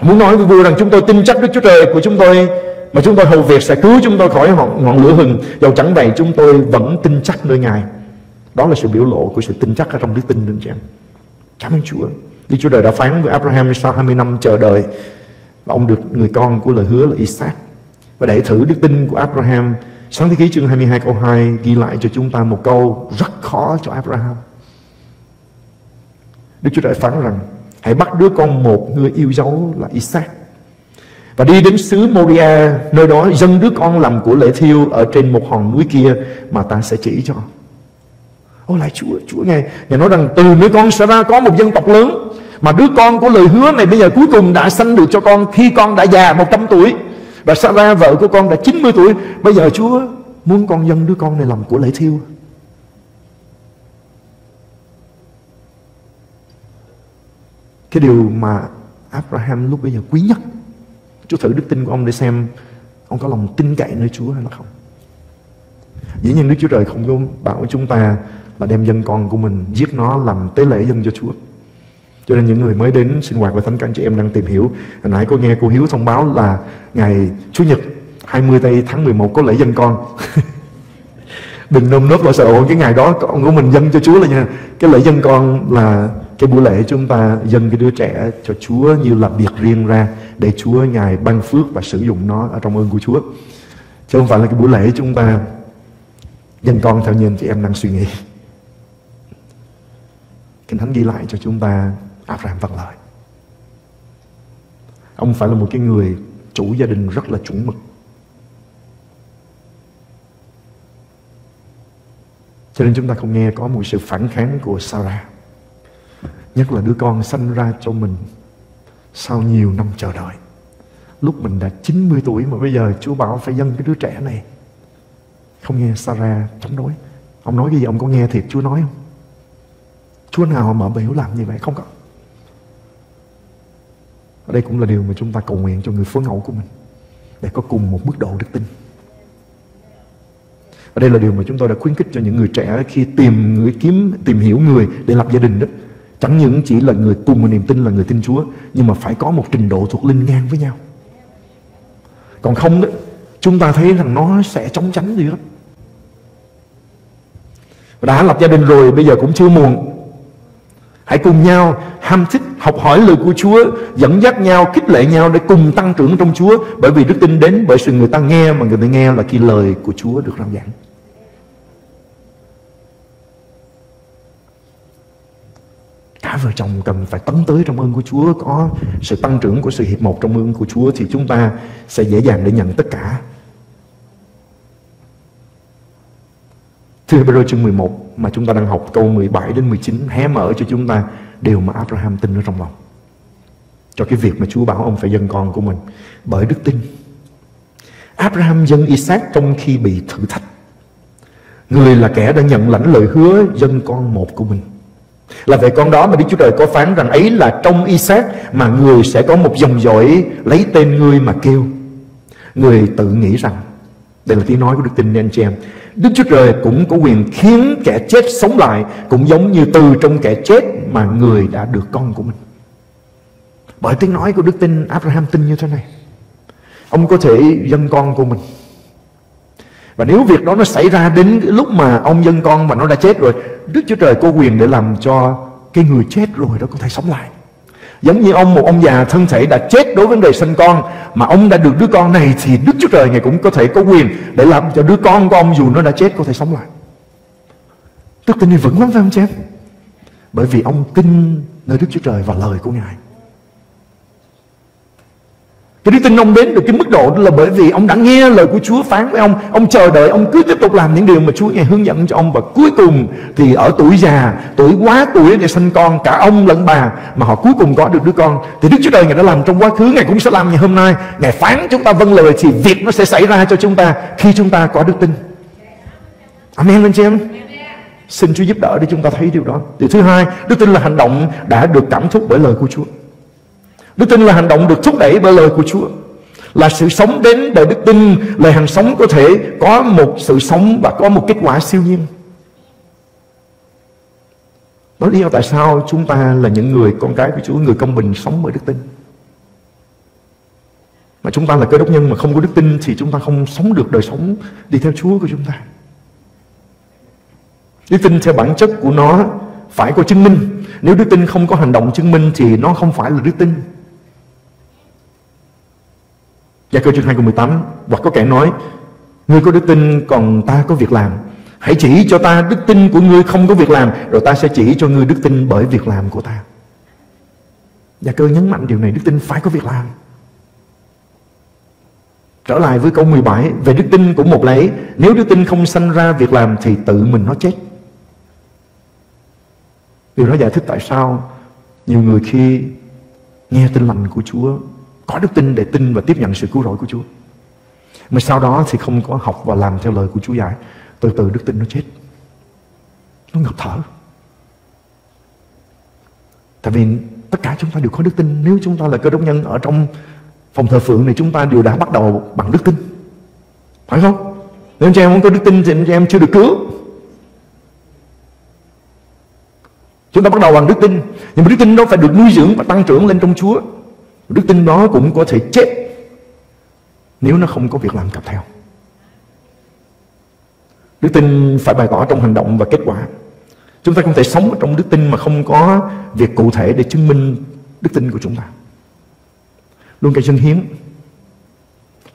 Muốn nói với vua rằng chúng tôi tin chắc Đức Chúa Trời của chúng tôi mà chúng tôi hầu việc sẽ cứu chúng tôi khỏi ngọn, ngọn lửa hừng. Dầu chẳng vậy chúng tôi vẫn tin chắc nơi Ngài. Đó là sự biểu lộ của sự tin chắc ở trong đức tin đơn giản cảm ơn Chúa. Đức Chúa Trời đã phán với Abraham sau 20 năm chờ đợi và ông được người con của lời hứa là Isaac. Và để thử đức tin của Abraham, sáng thế ký chương 22 câu 2 ghi lại cho chúng ta một câu rất khó cho Abraham. Đức Chúa Trời phán rằng hãy bắt đứa con một người yêu dấu là Isaac và đi đến xứ Moria nơi đó dâng đứa con làm của lễ thiêu ở trên một hòn núi kia mà ta sẽ chỉ cho. Ôi lại Chúa, Chúa nghe Ngài nói rằng từ nơi con sẽ ra có một dân tộc lớn mà đứa con của lời hứa này bây giờ cuối cùng đã sanh được cho con Khi con đã già 100 tuổi. Và Sarah vợ của con đã 90 tuổi. Bây giờ Chúa muốn con dân đứa con này làm của lễ thiêu. Cái điều mà Abraham lúc bây giờ quý nhất, Chúa thử đức tin của ông để xem Ông có lòng tin cậy nơi Chúa hay là không. Dĩ nhiên Đức Chúa Trời không có bảo chúng ta là đem dân con của mình giết nó làm tế lễ dân cho Chúa. Cho nên những người mới đến sinh hoạt và thánh cảnh chị em đang tìm hiểu. Hồi nãy có nghe cô Hiếu thông báo là ngày Chủ nhật 20 tây tháng 11 có lễ dân con. Đừng nôm nớp lo sợ cái ngày đó con của mình dân cho Chúa là nha. Cái lễ dân con là cái buổi lễ chúng ta dân cái đứa trẻ cho Chúa như là biệt riêng ra để Chúa Ngài ban phước và sử dụng nó ở trong ơn của Chúa. Chứ không phải là cái buổi lễ chúng ta dân con theo như anh chị em đang suy nghĩ. Kinh Thánh ghi lại cho chúng ta Abraham vâng lời. Ông phải là một cái người chủ gia đình rất là chuẩn mực. Cho nên chúng ta không nghe có một sự phản kháng của Sarah. Nhất là đứa con sanh ra cho mình sau nhiều năm chờ đợi. Lúc mình đã 90 tuổi mà bây giờ Chúa bảo phải dâng cái đứa trẻ này. Không nghe Sarah chống đối. Ông nói cái gì ông có nghe thiệt Chúa nói không? Chúa nào mở biểu làm như vậy không có ở đây cũng là điều mà chúng ta cầu nguyện cho người phối ngẫu của mình, để có cùng một mức độ đức tin. Ở đây là điều mà chúng tôi đã khuyến khích cho những người trẻ khi tìm người kiếm, tìm hiểu người để lập gia đình đó. Chẳng những chỉ là người cùng một niềm tin là người tin Chúa, nhưng mà phải có một trình độ thuộc linh ngang với nhau. Còn không đó, chúng ta thấy rằng nó sẽ chống tránh gì đó. Đã lập gia đình rồi, bây giờ cũng chưa muộn. Hãy cùng nhau ham thích học hỏi lời của Chúa, dẫn dắt nhau, khích lệ nhau để cùng tăng trưởng trong Chúa. Bởi vì đức tin đến bởi sự người ta nghe mà người ta nghe là khi lời của Chúa được rao giảng. Cả vợ chồng cần phải tấn tới trong ơn của Chúa, có sự tăng trưởng của sự hiệp một trong ơn của Chúa thì chúng ta sẽ dễ dàng để nhận tất cả Thưa Hebrew chương 11 mà chúng ta đang học câu 17 đến 19 hé mở cho chúng ta điều mà Abraham tin ở trong lòng. Cho cái việc mà Chúa bảo ông phải dân con của mình bởi đức tin. Abraham dân Isaac trong khi bị thử thách. Người là kẻ đã nhận lãnh lời hứa dân con một của mình. Là về con đó mà Đức Chúa Trời có phán rằng ấy là trong Isaac mà người sẽ có một dòng dõi lấy tên ngươi mà kêu. Người tự nghĩ rằng, đây là tiếng nói của đức tin anh chị em, Đức Chúa Trời cũng có quyền khiến kẻ chết sống lại cũng giống như từ trong kẻ chết mà người đã được con của mình. Bởi tiếng nói của đức tin Abraham tin như thế này. Ông có thể dân con của mình. Và nếu việc đó nó xảy ra đến lúc mà ông dân con mà nó đã chết rồi, Đức Chúa Trời có quyền để làm cho cái người chết rồi đó có thể sống lại. Giống như ông, một ông già thân thể đã chết đối với vấn đề sinh con, Mà ông đã được đứa con này Thì Đức Chúa Trời Ngài cũng có thể có quyền Để làm cho đứa con của ông dù nó đã chết có thể sống lại. Đức tin này vững lắm phải không chị em Bởi vì ông tin nơi Đức Chúa Trời và lời của Ngài cái đức tin ông đến được cái mức độ là bởi vì ông đã nghe lời của Chúa phán với ông. Ông chờ đợi, ông cứ tiếp tục làm những điều mà Chúa ngày hướng dẫn cho ông. Và cuối cùng thì ở tuổi già, tuổi quá tuổi để sinh con Cả ông lẫn bà mà họ cuối cùng có được đứa con. Thì Đức Chúa Trời Ngài đã làm trong quá khứ, Ngài cũng sẽ làm ngày hôm nay. Ngài phán chúng ta vâng lời thì việc nó sẽ xảy ra cho chúng ta Khi chúng ta có đức tin. Amen anh chị em. Xin Chúa giúp đỡ để chúng ta thấy điều đó. Điều thứ hai, đức tin là hành động đã được cảm thúc bởi lời của Chúa. Đức tin là hành động được thúc đẩy bởi lời của Chúa. Là sự sống đến đời đức tin, Lời hàng sống có thể có một sự sống Và có một kết quả siêu nhiên. Đó lý do tại sao chúng ta là những người con cái của Chúa, Người công bình sống bởi đức tin. Mà chúng ta là cơ đốc nhân mà không có đức tin Thì chúng ta không sống được đời sống đi theo Chúa của chúng ta. Đức tin theo bản chất của nó phải có chứng minh. Nếu đức tin không có hành động chứng minh Thì nó không phải là đức tin. Gia cơ chương 2 câu 18 Hoặc có kẻ nói, Ngươi có đức tin, còn ta có việc làm. Hãy chỉ cho ta đức tin của ngươi không có việc làm, Rồi ta sẽ chỉ cho ngươi đức tin bởi việc làm của ta. Gia cơ nhấn mạnh điều này, Đức tin phải có việc làm. Trở lại với câu 17 Về đức tin cũng một lấy Nếu đức tin không sanh ra việc làm Thì tự mình nó chết. Điều đó giải thích tại sao Nhiều người khi nghe tin lành của Chúa có đức tin để tin và tiếp nhận sự cứu rỗi của Chúa. Mà sau đó thì không có học và làm theo lời của Chúa dạy. Từ từ đức tin nó chết. Nó ngập thở. Tại vì tất cả chúng ta đều có đức tin. Nếu chúng ta là cơ đốc nhân ở trong phòng thờ phượng này chúng ta đều đã bắt đầu bằng đức tin. Phải không? Nếu anh chị em không có đức tin thì anh chị em chưa được cứu. Chúng ta bắt đầu bằng đức tin. Nhưng mà đức tin đó phải được nuôi dưỡng và tăng trưởng lên trong Chúa. Đức tin đó cũng có thể chết Nếu nó không có việc làm cặp theo Đức tin phải bày tỏ trong hành động và kết quả Chúng ta không thể sống trong đức tin mà không có việc cụ thể để chứng minh đức tin của chúng ta. Luôn cái dân hiến.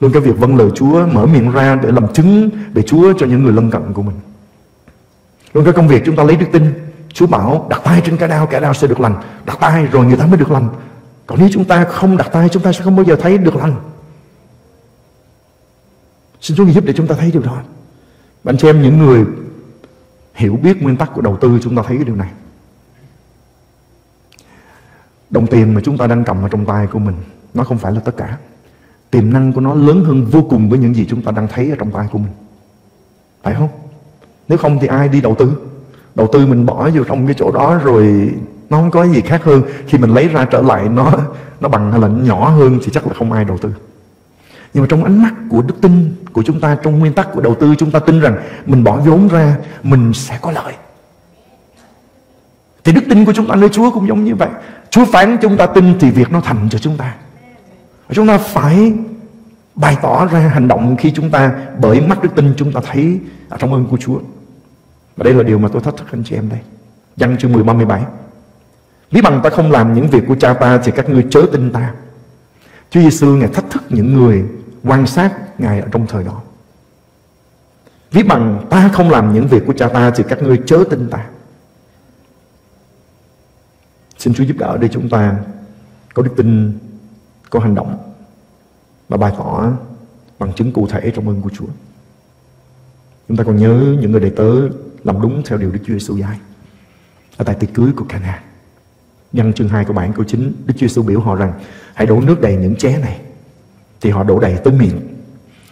Luôn cái việc vâng lời Chúa mở miệng ra để làm chứng về Chúa cho những người lân cận của mình. Luôn cái công việc chúng ta lấy đức tin. Chúa bảo đặt tay trên cái đau, cái đau sẽ được lành. Đặt tay rồi người ta mới được lành. Còn nếu chúng ta không đặt tay, Chúng ta sẽ không bao giờ thấy được lành. Xin Chúa giúp để chúng ta thấy điều đó. Và anh chị em, những người Hiểu biết nguyên tắc của đầu tư, Chúng ta thấy cái điều này. Đồng tiền mà chúng ta đang cầm ở trong tay của mình, Nó không phải là tất cả. Tiềm năng của nó lớn hơn vô cùng Với những gì chúng ta đang thấy ở trong tay của mình. Phải không? Nếu không thì ai đi đầu tư? Đầu tư mình bỏ vô trong cái chỗ đó Rồi nó không có gì khác hơn. Khi mình lấy ra trở lại, nó nó bằng hay là nhỏ hơn thì chắc là không ai đầu tư. Nhưng mà trong ánh mắt của đức tin của chúng ta, trong nguyên tắc của đầu tư, chúng ta tin rằng mình bỏ vốn ra, mình sẽ có lợi. Thì đức tin của chúng ta nơi Chúa cũng giống như vậy. Chúa phán chúng ta tin thì việc nó thành cho chúng ta. Chúng ta phải bày tỏ ra hành động khi chúng ta, bởi mắt đức tin chúng ta thấy ở trong ơn của Chúa. Và đây là điều mà tôi thách thức anh chị em đây. Văn chương 13 17 Ví bằng ta không làm những việc của cha ta Thì các ngươi chớ tin ta. Chúa Giêsu Ngài thách thức những người quan sát Ngài ở trong thời đó. Ví bằng ta không làm những việc của cha ta Thì các ngươi chớ tin ta. Xin Chúa giúp đỡ để chúng ta Có đức tin, Có hành động Và bày tỏ bằng chứng cụ thể trong ơn của Chúa. Chúng ta còn nhớ những người đệ tớ Làm đúng theo điều Đức Chúa Giêsu dạy Ở tại tiệc cưới của Cana. Nhân chương 2 của bản câu 9 Đức Chúa Giêsu biểu họ rằng, Hãy đổ nước đầy những ché này. Thì họ đổ đầy tới miệng.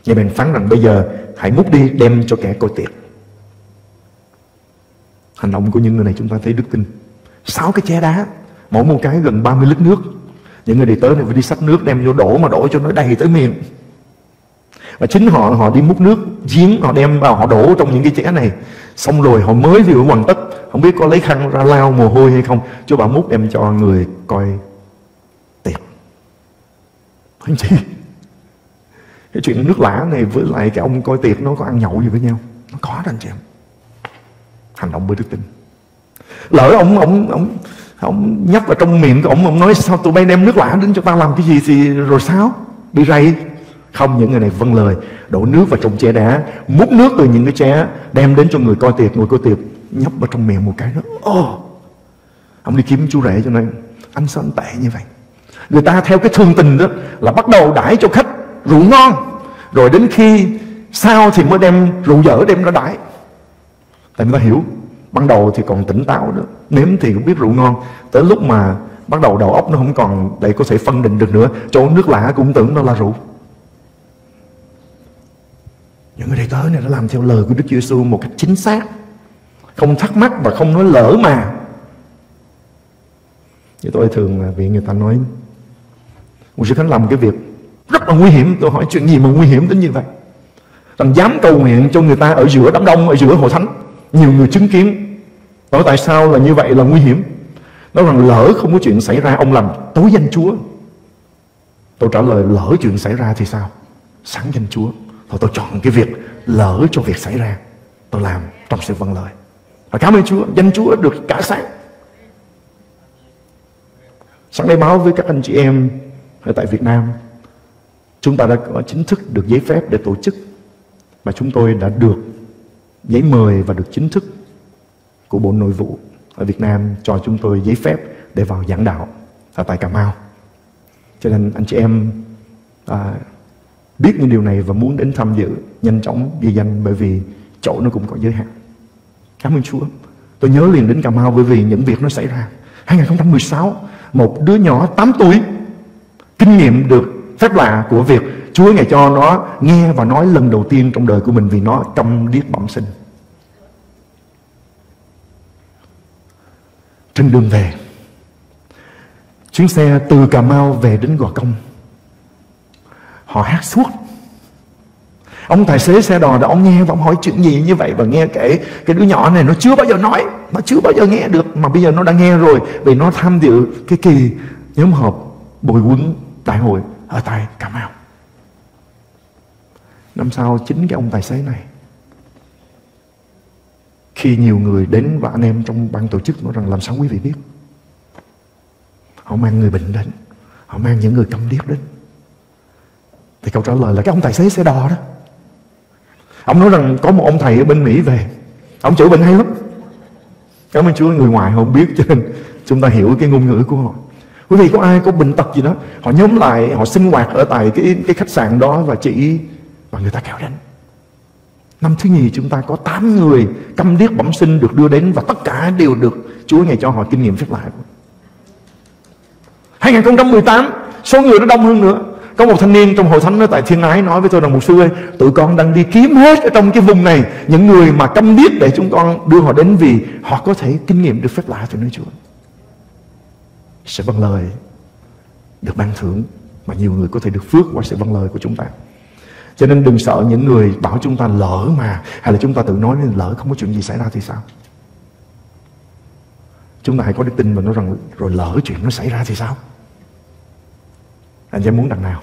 Nhà mình phán rằng bây giờ, Hãy múc đi, đem cho kẻ coi tiệc. Hành động của những người này chúng ta thấy đức tin. Sáu cái ché đá, Mỗi một cái gần 30 lít nước. Những người đi tới này phải đi xách nước đem vô đổ Mà đổ cho nó đầy tới miệng. Và chính họ họ đi múc nước, giếng họ đem vào, họ đổ trong những cái chén này xong rồi, họ mới vừa hoàn tất. Không biết có lấy khăn ra lao mồ hôi hay không. Chúa bảo múc em cho người coi tiệc. Anh chị cái chuyện nước lã này với lại cái ông coi tiệc nó có ăn nhậu gì với nhau? Nó có đó anh chị em. Hành động với đức tin. Lỡ ông ông ông ông nhấp vào trong miệng của ông ông nói, sao tụi bay đem nước lã đến cho ta làm cái gì thì rồi sao? Bị rầy không những người này vâng lời. Đổ nước vào trong chén đá múc nước từ những cái chén đem đến cho người coi tiệc người coi tiệc nhấp vào trong miệng một cái đó. Oh. ông đi kiếm chú rể cho nên anh sao anh tệ như vậy. Người ta theo cái thương tình đó là bắt đầu đãi cho khách rượu ngon. Rồi đến khi sau thì mới đem rượu dở đem ra đãi. Tại người ta hiểu ban đầu thì còn tỉnh táo nữa, nếm thì cũng biết rượu ngon. Tới lúc mà bắt đầu đầu óc nó không còn để có thể phân định được nữa. Chỗ nước lạ cũng tưởng nó là rượu những người đầy tớ này đã làm theo lời của Đức Chúa Giêsu một cách chính xác, không thắc mắc và không nói lỡ mà. Thì tôi thường bị người ta nói một sư khánh làm cái việc rất là nguy hiểm. Tôi hỏi, chuyện gì mà nguy hiểm đến như vậy? Rằng dám cầu nguyện cho người ta ở giữa đám đông, ở giữa hội thánh. Nhiều người chứng kiến nói tại sao là như vậy là nguy hiểm? Nói rằng lỡ không có chuyện xảy ra, ông làm tối danh chúa. Tôi trả lời, lỡ chuyện xảy ra thì sao? Sáng danh chúa thôi tôi chọn cái việc lỡ cho việc xảy ra tôi làm trong sự vâng lời và cảm ơn chúa danh chúa được cả sáng sáng nay báo với các anh chị em ở tại Việt Nam chúng ta đã có chính thức được giấy phép để tổ chức và chúng tôi đã được giấy mời và được chính thức của Bộ Nội vụ ở Việt Nam cho chúng tôi giấy phép để vào giảng đạo ở tại Cà Mau. Cho nên anh chị em à, biết những điều này và muốn đến tham dự nhanh chóng ghi danh bởi vì chỗ nó cũng có giới hạn. Cảm ơn Chúa. Tôi nhớ liền đến Cà Mau bởi vì những việc nó xảy ra. 2016, một đứa nhỏ 8 tuổi kinh nghiệm được phép lạ của việc Chúa ngày cho nó nghe và nói lần đầu tiên trong đời của mình vì nó câm điếc bẩm sinh. Trên đường về, chuyến xe từ Cà Mau về đến Gò Công, họ hát suốt. Ông tài xế xe đò đó ông nghe và ông hỏi chuyện gì như vậy và nghe kể. Cái đứa nhỏ này nó chưa bao giờ nói, nó chưa bao giờ nghe được. Mà bây giờ nó đã nghe rồi vì nó tham dự cái kỳ nhóm họp bồi huấn đại hội ở tại Cà Mau. Năm sau chính cái ông tài xế này khi nhiều người đến và anh em trong ban tổ chức nói rằng làm sao quý vị biết? Họ mang người bệnh đến. Họ mang những người câm điếc đến thì câu trả lời là cái ông tài xế xe đò đó. Ông nói rằng có một ông thầy ở bên mỹ về. Ông chữa bệnh hay lắm. Cảm ơn chúa, người ngoài họ không biết, cho nên chúng ta hiểu cái ngôn ngữ của họ. Quý vị có ai có bệnh tật gì đó, họ nhóm lại, họ sinh hoạt ở tại cái cái khách sạn đó và chỉ, và người ta kéo đến năm thứ nhì chúng ta có 8 người câm điếc bẩm sinh được đưa đến và tất cả đều được Chúa ngày cho họ kinh nghiệm phép lạ. 2018 số người nó đông hơn nữa có một thanh niên trong hội thánh ở tại Thiên Ái nói với tôi rằng một sư ơi, tụi con đang đi kiếm hết ở trong cái vùng này. Những người mà câm điếc để chúng con đưa họ đến vì họ có thể kinh nghiệm được phép lạ từ nơi Chúa. Sẽ vâng lời được ban thưởng mà nhiều người có thể được phước qua sự vâng lời của chúng ta. Cho nên đừng sợ những người bảo chúng ta lỡ mà, hay là chúng ta tự nói nên lỡ không có chuyện gì xảy ra thì sao? Chúng ta hãy có đức tin và nói rằng rồi lỡ chuyện nó xảy ra thì sao? Anh em muốn đằng nào?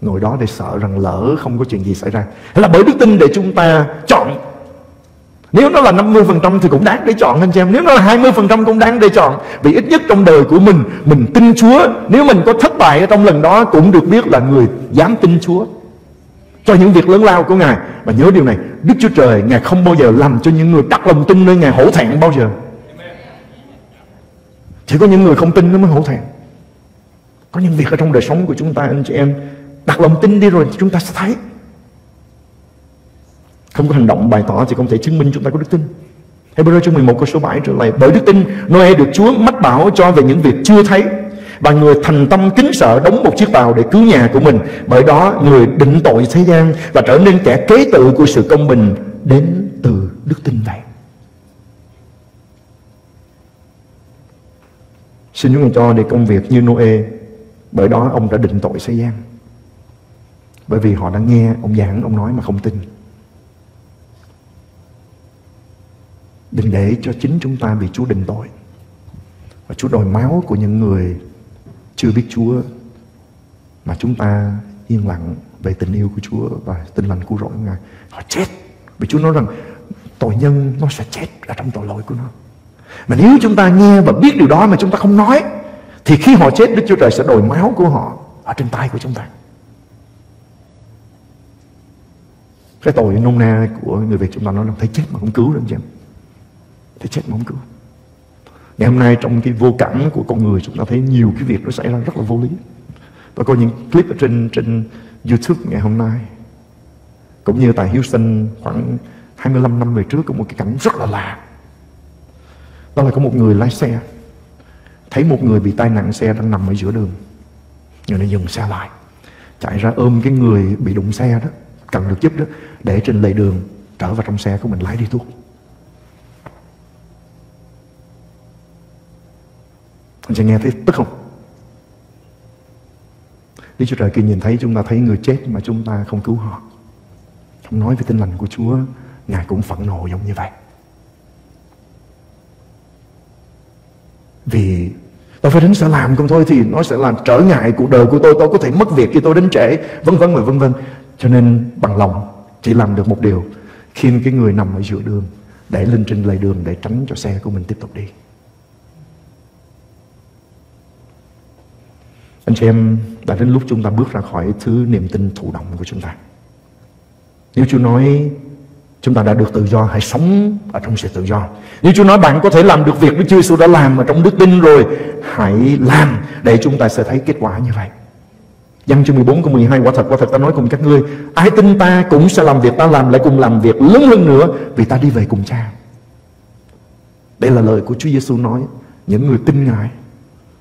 Ngồi đó để sợ rằng lỡ không có chuyện gì xảy ra. Hay là bởi đức tin để chúng ta chọn? Nếu nó là 50% thì cũng đáng để chọn, anh chị em. Nếu nó là 20% cũng đáng để chọn. Vì ít nhất trong đời của mình Mình tin Chúa. Nếu mình có thất bại trong lần đó, Cũng được biết là người dám tin Chúa. Cho những việc lớn lao của Ngài. Và nhớ điều này, Đức Chúa Trời, Ngài không bao giờ làm cho những người đặt lòng tin nơi Ngài hổ thẹn bao giờ. Chỉ có những người không tin nó mới hổ thẹn. Có những việc ở trong đời sống của chúng ta, anh chị em. Đặt lòng tin đi rồi chúng ta sẽ thấy. Không có hành động bày tỏ thì không thể chứng minh chúng ta có đức tin. Hebrew chương 11 câu số 7 trở lại, Bởi đức tin, Noe được Chúa mách bảo cho về những việc chưa thấy, Và người thành tâm kính sợ đóng một chiếc tàu để cứu nhà của mình. Bởi đó, người định tội thế gian Và trở nên kẻ kế tự của sự công bình Đến từ đức tin vậy Xin Chúa ngài cho để công việc như Noe. Bởi đó ông đã định tội thế gian Bởi vì họ đã nghe ông giảng, ông nói mà không tin. Đừng để cho chính chúng ta bị Chúa định tội. Và Chúa đòi máu của những người chưa biết Chúa mà chúng ta yên lặng về tình yêu của Chúa và tin lành cứu rỗi của Ngài. Họ chết. Vì Chúa nói rằng tội nhân nó sẽ chết ở trong tội lỗi của nó. Mà nếu chúng ta nghe và biết điều đó mà chúng ta không nói thì khi họ chết, Đức Chúa Trời sẽ đổi máu của họ ở trên tay của chúng ta. Cái tội nôn na của người Việt chúng ta nói là thấy chết mà không cứu được anh chị em. Thấy chết mà không cứu. Ngày hôm nay trong cái vô cảm của con người chúng ta thấy nhiều cái việc nó xảy ra rất là vô lý. Tôi có những clip ở trên trên YouTube ngày hôm nay. Cũng như tại Houston khoảng 25 năm về trước, có một cái cảnh rất là lạ. Đó là có một người lái xe thấy một người bị tai nạn xe đang nằm ở giữa đường. Người này dừng xe lại, chạy ra ôm cái người bị đụng xe đó, cần được giúp đó, để trên lề đường trở vào trong xe của mình lái đi thuốc. Anh sẽ nghe thấy tức không? Đức Chúa Trời kia nhìn thấy chúng ta thấy người chết mà chúng ta không cứu họ. Không nói về tin lành của Chúa, Ngài cũng phẫn nộ giống như vậy. Vì tôi phải đến sẽ làm không thôi thì nó sẽ làm trở ngại cuộc đời của tôi. Tôi có thể mất việc khi tôi đến trễ, vân vân và vân vân. Cho nên bằng lòng chỉ làm được một điều. Khi cái người nằm ở giữa đường, để lên trên lề đường để tránh cho xe của mình tiếp tục đi. Anh chị em đã đến lúc chúng ta bước ra khỏi thứ niềm tin thụ động của chúng ta. Nếu Chúa nói chúng ta đã được tự do, hãy sống ở trong sự tự do. Nếu Chúa nói bạn có thể làm được việc Đức Chúa Giêsu đã làm ở trong đức tin rồi, hãy làm để chúng ta sẽ thấy kết quả như vậy. Giăng chương 14 câu 12 quả thật quả thật ta nói cùng các ngươi ai tin ta cũng sẽ làm việc ta làm lại cùng làm việc lớn hơn nữa vì ta đi về cùng cha. Đây là lời của Chúa Giêsu nói những người tin Ngài.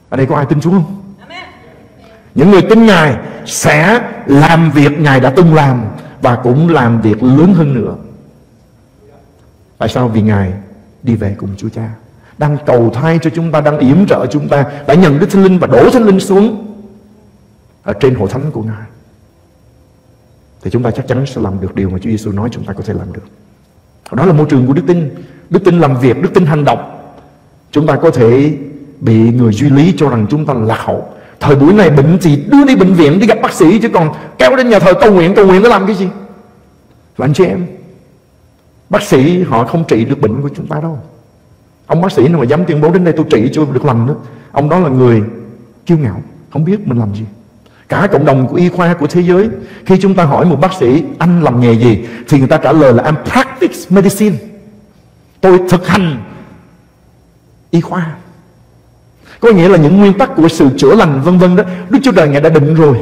Ở đây có ai tin Chúa không? Những người tin Ngài sẽ làm việc Ngài đã từng làm và cũng làm việc lớn hơn nữa. Tại sao? Vì Ngài đi về cùng Chúa Cha. Đang cầu thay cho chúng ta, đang yểm trợ chúng ta, đã nhận Đức Thánh Linh và đổ Thánh Linh xuống ở trên hội thánh của Ngài. Thì chúng ta chắc chắn sẽ làm được điều mà Chúa Giêsu nói chúng ta có thể làm được. Đó là môi trường của đức tin. Đức tin làm việc, đức tin hành động. Chúng ta có thể bị người duy lý cho rằng chúng ta là lạc hậu. Thời buổi này bệnh thì đưa đi bệnh viện đi gặp bác sĩ chứ còn kéo đến nhà thờ cầu nguyện, cầu nguyện nó làm cái gì? Và anh chị em, bác sĩ họ không trị được bệnh của chúng ta đâu. Ông bác sĩ nào mà dám tuyên bố đến đây tôi trị cho được lành đó. Ông đó là người kiêu ngạo, không biết mình làm gì. Cả cộng đồng của y khoa của thế giới Khi chúng ta hỏi một bác sĩ Anh làm nghề gì Thì người ta trả lời là I'm practice medicine Tôi thực hành y khoa có nghĩa là những nguyên tắc của sự chữa lành vân vân đó Đức Chúa Trời Ngài đã định rồi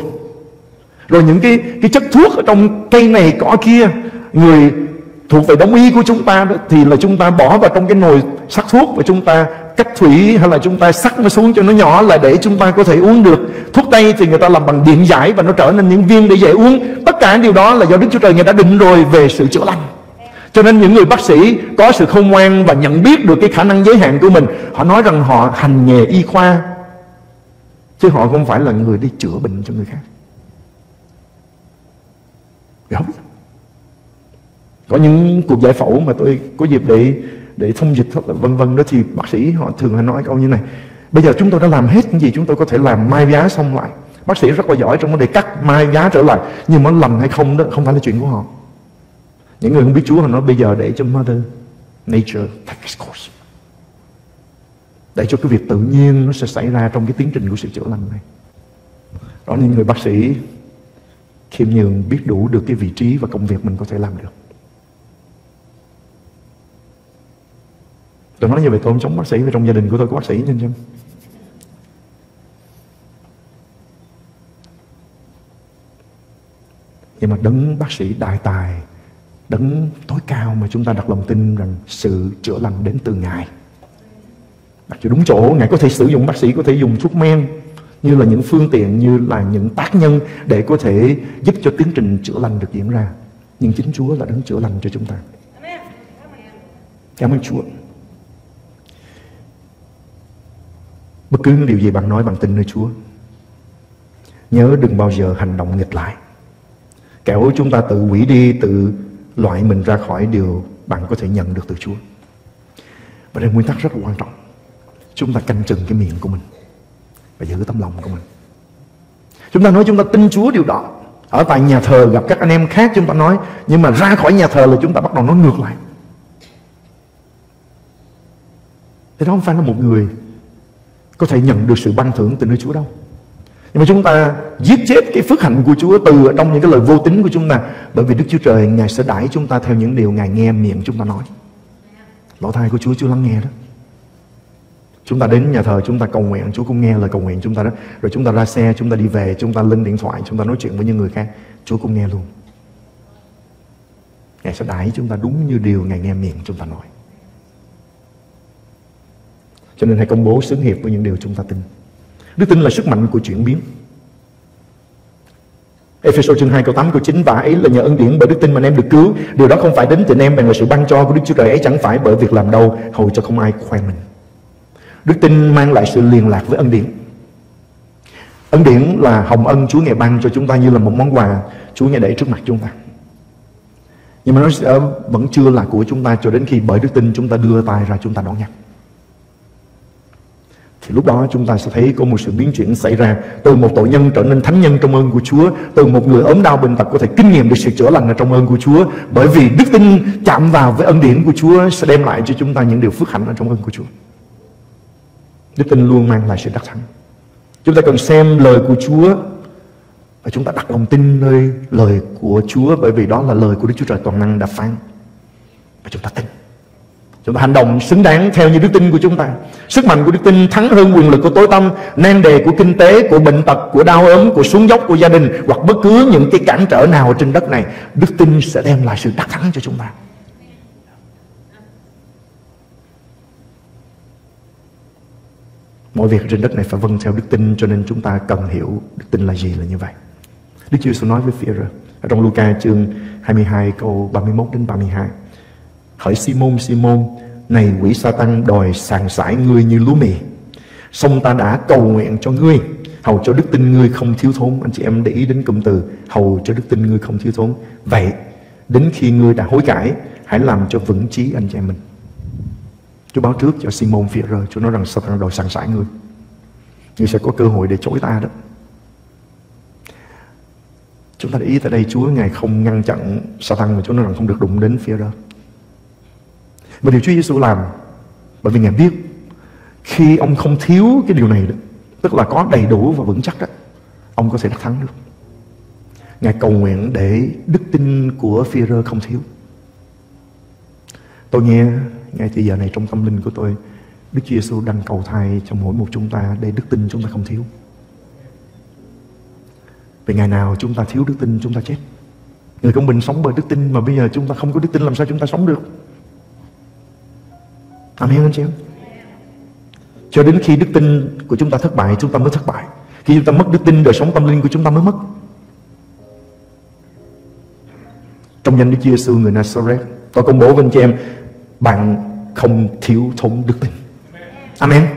Rồi những cái cái chất thuốc ở trong cây này cỏ kia Người thuộc về đồng y của chúng ta đó, Thì là chúng ta bỏ vào trong cái nồi sắc thuốc Và chúng ta cách thủy hay là chúng ta sắc nó xuống cho nó nhỏ là để chúng ta có thể uống được. Thuốc tây thì người ta làm bằng điện giải và nó trở nên những viên để dễ uống. Tất cả điều đó là do đức chúa trời người đã định rồi về sự chữa lành. Cho nên những người bác sĩ có sự khôn ngoan và nhận biết được cái khả năng giới hạn của mình họ nói rằng họ hành nghề y khoa chứ họ không phải là người đi chữa bệnh cho người khác. Không? Có những cuộc giải phẫu mà tôi có dịp để để thông dịch vân vân đó thì bác sĩ họ thường hay nói câu như này. Bây giờ chúng tôi đã làm hết những gì chúng tôi có thể làm, mai giá xong lại. Bác sĩ rất là giỏi trong vấn đề cắt mai giá trở lại. Nhưng mà lầm hay không đó, không phải là chuyện của họ. Những người không biết Chúa họ nói, bây giờ để cho Mother Nature take its course. Để cho cái việc tự nhiên nó sẽ xảy ra trong cái tiến trình của sự chữa lành này. Đó những người bác sĩ khiêm nhường biết đủ được cái vị trí và công việc mình có thể làm được. Tôi nói như vậy tôi không chống bác sĩ Vì trong gia đình của tôi có bác sĩ nên chứ Nhưng mà đấng bác sĩ đại tài Đấng tối cao mà chúng ta đặt lòng tin rằng Sự chữa lành đến từ Ngài. Đặt cho đúng chỗ Ngài có thể sử dụng bác sĩ Có thể dùng thuốc men Như là những phương tiện Như là những tác nhân Để có thể giúp cho tiến trình chữa lành được diễn ra. Nhưng chính Chúa là đấng chữa lành cho chúng ta. Cảm ơn Chúa Bất cứ điều gì bạn nói bằng tin nơi Chúa Nhớ đừng bao giờ hành động nghịch lại Kẻo chúng ta tự hủy đi, tự loại mình ra khỏi điều bạn có thể nhận được từ Chúa. Và đây nguyên tắc rất là quan trọng. Chúng ta canh chừng cái miệng của mình và giữ tấm lòng của mình. Chúng ta nói chúng ta tin Chúa điều đó. Ở tại nhà thờ gặp các anh em khác chúng ta nói Nhưng mà ra khỏi nhà thờ là chúng ta bắt đầu nói ngược lại Thế đó không phải là một người có thể nhận được sự ban thưởng từ nơi Chúa đâu Nhưng mà chúng ta giết chết cái phước hạnh của Chúa Từ trong những cái lời vô tính của chúng ta Bởi vì Đức Chúa Trời Ngài sẽ đãi chúng ta theo những điều Ngài nghe miệng chúng ta nói Lỗ thai của Chúa Chúa lắng nghe đó Chúng ta đến nhà thờ chúng ta cầu nguyện Chúa cũng nghe lời cầu nguyện chúng ta đó Rồi chúng ta ra xe chúng ta đi về Chúng ta lên điện thoại chúng ta nói chuyện với những người khác Chúa cũng nghe luôn Ngài sẽ đãi chúng ta đúng như điều Ngài nghe miệng chúng ta nói cho nên hãy công bố xứng hiệp với những điều chúng ta tin. Đức tin là sức mạnh của chuyển biến. Ephesos chương 2 câu 8 câu 9 Và ấy là nhờ ân điển bởi đức tin mà anh em được cứu. Điều đó không phải đến từ anh em Bằng là sự ban cho của Đức Chúa Trời ấy Chẳng phải bởi việc làm đâu, Hầu cho không ai khoan mình. Đức tin mang lại sự liên lạc với ân điển. Ân điển là hồng ân Chúa Ngài ban cho chúng ta như là một món quà Chúa Ngài để trước mặt chúng ta. Nhưng mà nó vẫn chưa là của chúng ta Cho đến khi bởi đức tin chúng ta đưa tay ra chúng ta đón nhận thì lúc đó chúng ta sẽ thấy có một sự biến chuyển xảy ra từ một tội nhân trở nên thánh nhân trong ơn của Chúa, từ một người ốm đau bệnh tật có thể kinh nghiệm được sự chữa lành ở trong ơn của Chúa bởi vì đức tin chạm vào với ân điển của Chúa sẽ đem lại cho chúng ta những điều phước hạnh ở trong ơn của Chúa Đức tin luôn mang lại sự đắc thắng. Chúng ta cần xem lời của Chúa và chúng ta đặt lòng tin nơi lời của Chúa, bởi vì đó là lời của Đức Chúa Trời toàn năng đã phán. Và chúng ta tin. Chúng ta hành động xứng đáng theo như đức tin của chúng ta. Sức mạnh của đức tin thắng hơn quyền lực của tối tâm, nan đề của kinh tế, của bệnh tật, của đau ốm, của xuống dốc của gia đình hoặc bất cứ những cái cản trở nào trên đất này. Đức tin sẽ đem lại sự đắc thắng cho chúng ta. Mọi việc trên đất này phải vâng theo đức tin cho nên chúng ta cần hiểu đức tin là gì là như vậy. Đức Chúa Giêsu nói với phi rơ ở trong Luca chương 22 câu 31 đến 32. Hỡi Simon Simon, này quỷ Satan đòi sàng sải ngươi như lúa mì. Xong ta đã cầu nguyện cho ngươi, hầu cho đức tin ngươi không thiếu thốn. Anh chị em để ý đến cụm từ hầu cho đức tin ngươi không thiếu thốn. Vậy, đến khi ngươi đã hối cải, hãy làm cho vững chí anh chị em mình. Chúa báo trước cho Simon Peter Chúa nói rằng Satan đòi sàng sải ngươi Ngươi sẽ có cơ hội để chối ta đó Chúng ta để ý tại đây Chúa Ngài không ngăn chặn Satan Mà Chúa nói rằng không được đụng đến Peter mà điều Chúa Giêsu làm, Bởi vì Ngài biết Khi ông không thiếu cái điều này đó, Tức là có đầy đủ và vững chắc đó Ông có thể đắc thắng được. Ngài cầu nguyện để đức tin của Peter không thiếu. Tôi nghe ngay từ giờ này trong tâm linh của tôi, Đức Chúa Giêsu đang cầu thai cho mỗi một chúng ta để đức tin chúng ta không thiếu. Vì ngày nào chúng ta thiếu đức tin, chúng ta chết. Người công bình sống bởi đức tin Mà bây giờ chúng ta không có đức tin, làm sao chúng ta sống được? Amen anh chị em Cho đến khi đức tin của chúng ta thất bại, Chúng ta mới thất bại. Khi chúng ta mất đức tin, đời sống tâm linh của chúng ta mới mất. Trong danh Đức Chúa Giêsu người Nazareth, Tôi công bố với anh chị em, bạn không thiếu thốn đức tin. Amen.